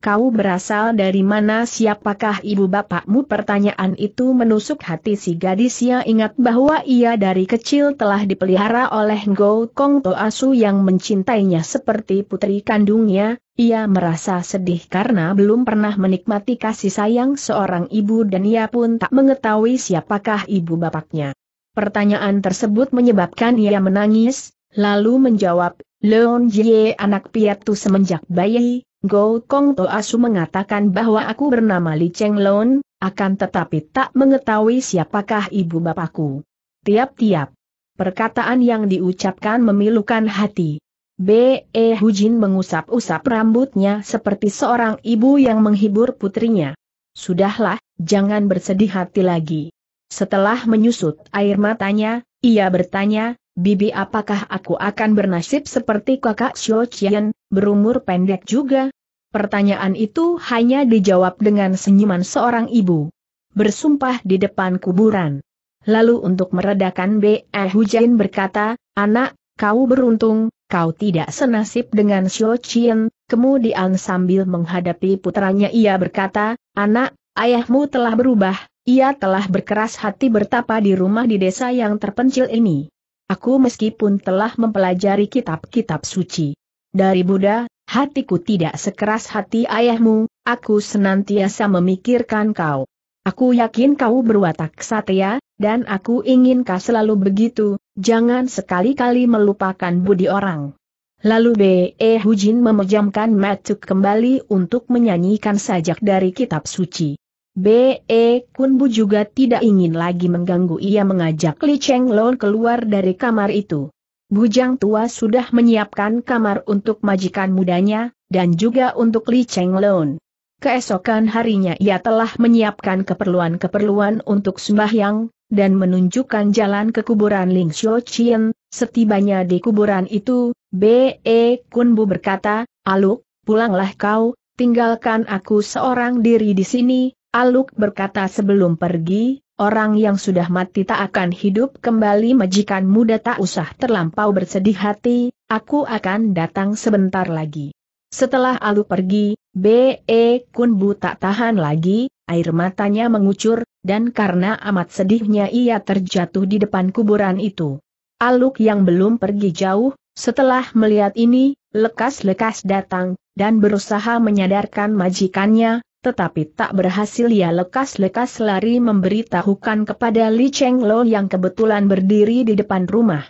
Kau berasal dari mana siapakah ibu bapakmu? Pertanyaan itu menusuk hati si gadis yang ingat bahwa ia dari kecil telah dipelihara oleh Ngo Kong Toasu yang mencintainya seperti putri kandungnya, ia merasa sedih karena belum pernah menikmati kasih sayang seorang ibu dan ia pun tak mengetahui siapakah ibu bapaknya. Pertanyaan tersebut menyebabkan ia menangis, lalu menjawab, Leon Jie anak piatu semenjak bayi, Go Kong Toasu mengatakan bahwa aku bernama Li Cheng Lon, akan tetapi tak mengetahui siapakah ibu bapakku. Tiap-tiap perkataan yang diucapkan memilukan hati. B.E. Hujin mengusap-usap rambutnya seperti seorang ibu yang menghibur putrinya. Sudahlah, jangan bersedih hati lagi. Setelah menyusut air matanya, ia bertanya, Bibi apakah aku akan bernasib seperti kakak Xiao Qian, berumur pendek juga? Pertanyaan itu hanya dijawab dengan senyuman seorang ibu. Bersumpah di depan kuburan. Lalu untuk meredakan B. Eh Hujain berkata, anak, kau beruntung, kau tidak senasib dengan Xiao Qian. Kemudian sambil menghadapi putranya ia berkata, anak, ayahmu telah berubah, ia telah berkeras hati bertapa di rumah di desa yang terpencil ini. Aku meskipun telah mempelajari kitab-kitab suci. Dari Buddha, hatiku tidak sekeras hati ayahmu, aku senantiasa memikirkan kau. Aku yakin kau berwatak satya, dan aku ingin kau selalu begitu, jangan sekali-kali melupakan budi orang. Lalu B.E. Hujin memejamkan matuk kembali untuk menyanyikan sajak dari kitab suci. B.E. Kunbu juga tidak ingin lagi mengganggu ia mengajak Li Cheng Lon keluar dari kamar itu. Bujang tua sudah menyiapkan kamar untuk majikan mudanya, dan juga untuk Li Cheng Lon. Keesokan harinya ia telah menyiapkan keperluan-keperluan untuk sembahyang, dan menunjukkan jalan ke kuburan Ling Xiao Chien. Setibanya di kuburan itu, B.E. Kunbu berkata, Aluk, pulanglah kau, tinggalkan aku seorang diri di sini, Aluk berkata sebelum pergi, orang yang sudah mati tak akan hidup kembali majikan muda tak usah terlampau bersedih hati, aku akan datang sebentar lagi. Setelah Aluk pergi, B.E. Kunbu tak tahan lagi, air matanya mengucur, dan karena amat sedihnya ia terjatuh di depan kuburan itu. Aluk yang belum pergi jauh, setelah melihat ini, lekas-lekas datang, dan berusaha menyadarkan majikannya, tetapi tak berhasil ia lekas-lekas lari memberitahukan kepada Li Cheng Lo yang kebetulan berdiri di depan rumah.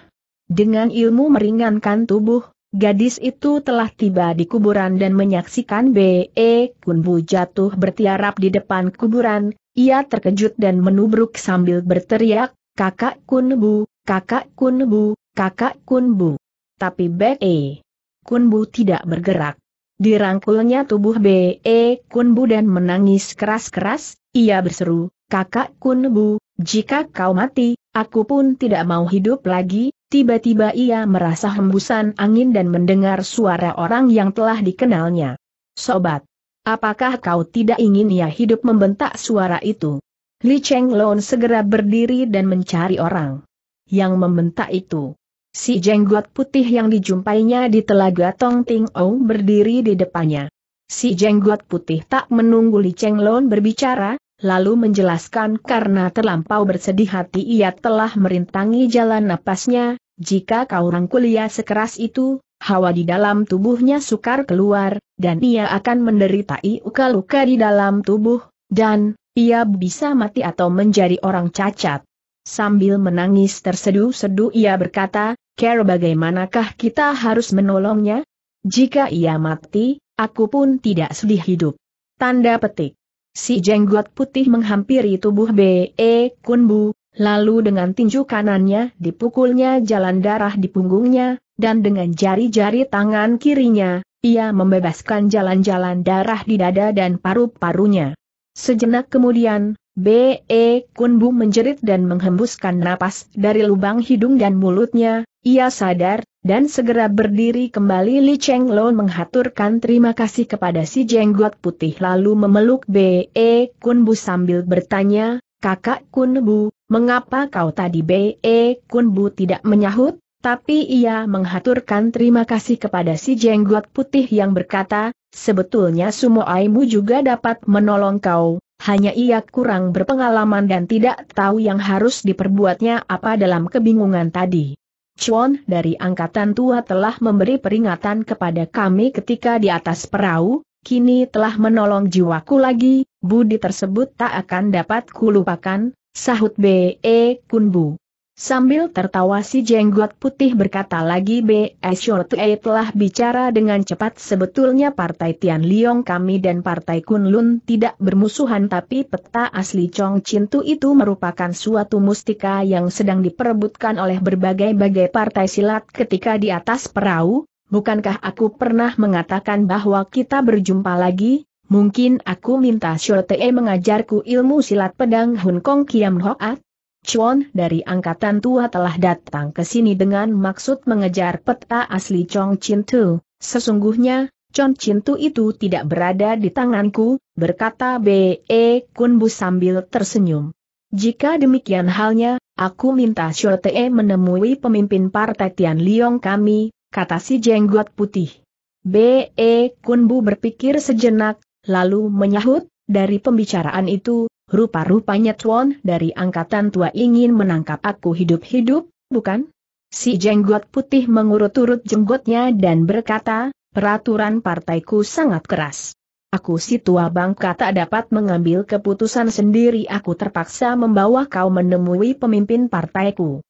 Dengan ilmu meringankan tubuh, gadis itu telah tiba di kuburan dan menyaksikan B.E. Kunbu jatuh bertiarap di depan kuburan, ia terkejut dan menubruk sambil berteriak, kakak Kunbu, kakak Kunbu, kakak Kunbu. Tapi B.E. Kunbu tidak bergerak. Dirangkulnya tubuh B.E. Kunbu dan menangis keras-keras, ia berseru, kakak Kunbu, jika kau mati, aku pun tidak mau hidup lagi, tiba-tiba ia merasa hembusan angin dan mendengar suara orang yang telah dikenalnya. Sobat, apakah kau tidak ingin ia hidup membentak suara itu? Li Cheng Lon segera berdiri dan mencari orang yang membentak itu. Si jenggot putih yang dijumpainya di telaga Tong Ting Ou berdiri di depannya. Si jenggot putih tak menunggu Li Cheng Lon berbicara, lalu menjelaskan karena terlampau bersedih hati ia telah merintangi jalan napasnya, jika kau rangkul ia sekeras itu, hawa di dalam tubuhnya sukar keluar, dan ia akan menderita luka-luka di dalam tubuh, dan, ia bisa mati atau menjadi orang cacat. Sambil menangis terseduh-seduh ia berkata, Care bagaimanakah kita harus menolongnya? Jika ia mati, aku pun tidak sedih hidup. Tanda petik. Si jenggot putih menghampiri tubuh B.E. Kunbu, lalu dengan tinju kanannya dipukulnya jalan darah di punggungnya, dan dengan jari-jari tangan kirinya, ia membebaskan jalan-jalan darah di dada dan paru-parunya. Sejenak kemudian, B.E. Kunbu menjerit dan menghembuskan napas dari lubang hidung dan mulutnya, ia sadar, dan segera berdiri kembali Li Cheng Lon menghaturkan terima kasih kepada si jenggot putih lalu memeluk B.E. Kunbu sambil bertanya, kakak Kunbu, mengapa kau tadi B.E. Kunbu tidak menyahut? Tapi ia menghaturkan terima kasih kepada si jenggot putih yang berkata, sebetulnya Sumoaimu juga dapat menolong kau, hanya ia kurang berpengalaman dan tidak tahu yang harus diperbuatnya apa dalam kebingungan tadi. Chuan dari angkatan tua telah memberi peringatan kepada kami ketika di atas perahu, kini telah menolong jiwaku lagi, budi tersebut tak akan dapat kulupakan, sahut B.E. Kunbu. Sambil tertawa si jenggot putih berkata lagi B. Shortei telah bicara dengan cepat sebetulnya Partai Tian Liong kami dan Partai Kunlun tidak bermusuhan tapi peta asli Chong Cintu itu merupakan suatu mustika yang sedang diperebutkan oleh berbagai-bagai partai silat ketika di atas perahu, bukankah aku pernah mengatakan bahwa kita berjumpa lagi? Mungkin aku minta Shortei mengajarku ilmu silat pedang Hun Kong Kiam Hoat? Chuan dari angkatan tua telah datang ke sini dengan maksud mengejar peta asli Chong Chintu. Sesungguhnya, Chong Chintu itu tidak berada di tanganku, berkata B.E. Kunbu sambil tersenyum. Jika demikian halnya, aku minta Shote menemui pemimpin partai Tian Liong kami, kata si jenggot putih. B.E. Kunbu berpikir sejenak, lalu menyahut, dari pembicaraan itu, Rupa-rupanya Tuan dari angkatan tua ingin menangkap aku hidup-hidup, bukan? Si jenggot putih mengurut-urut jenggotnya dan berkata, peraturan partaiku sangat keras. Aku si tua bangka tak dapat mengambil keputusan sendiri aku terpaksa membawa kau menemui pemimpin partaiku.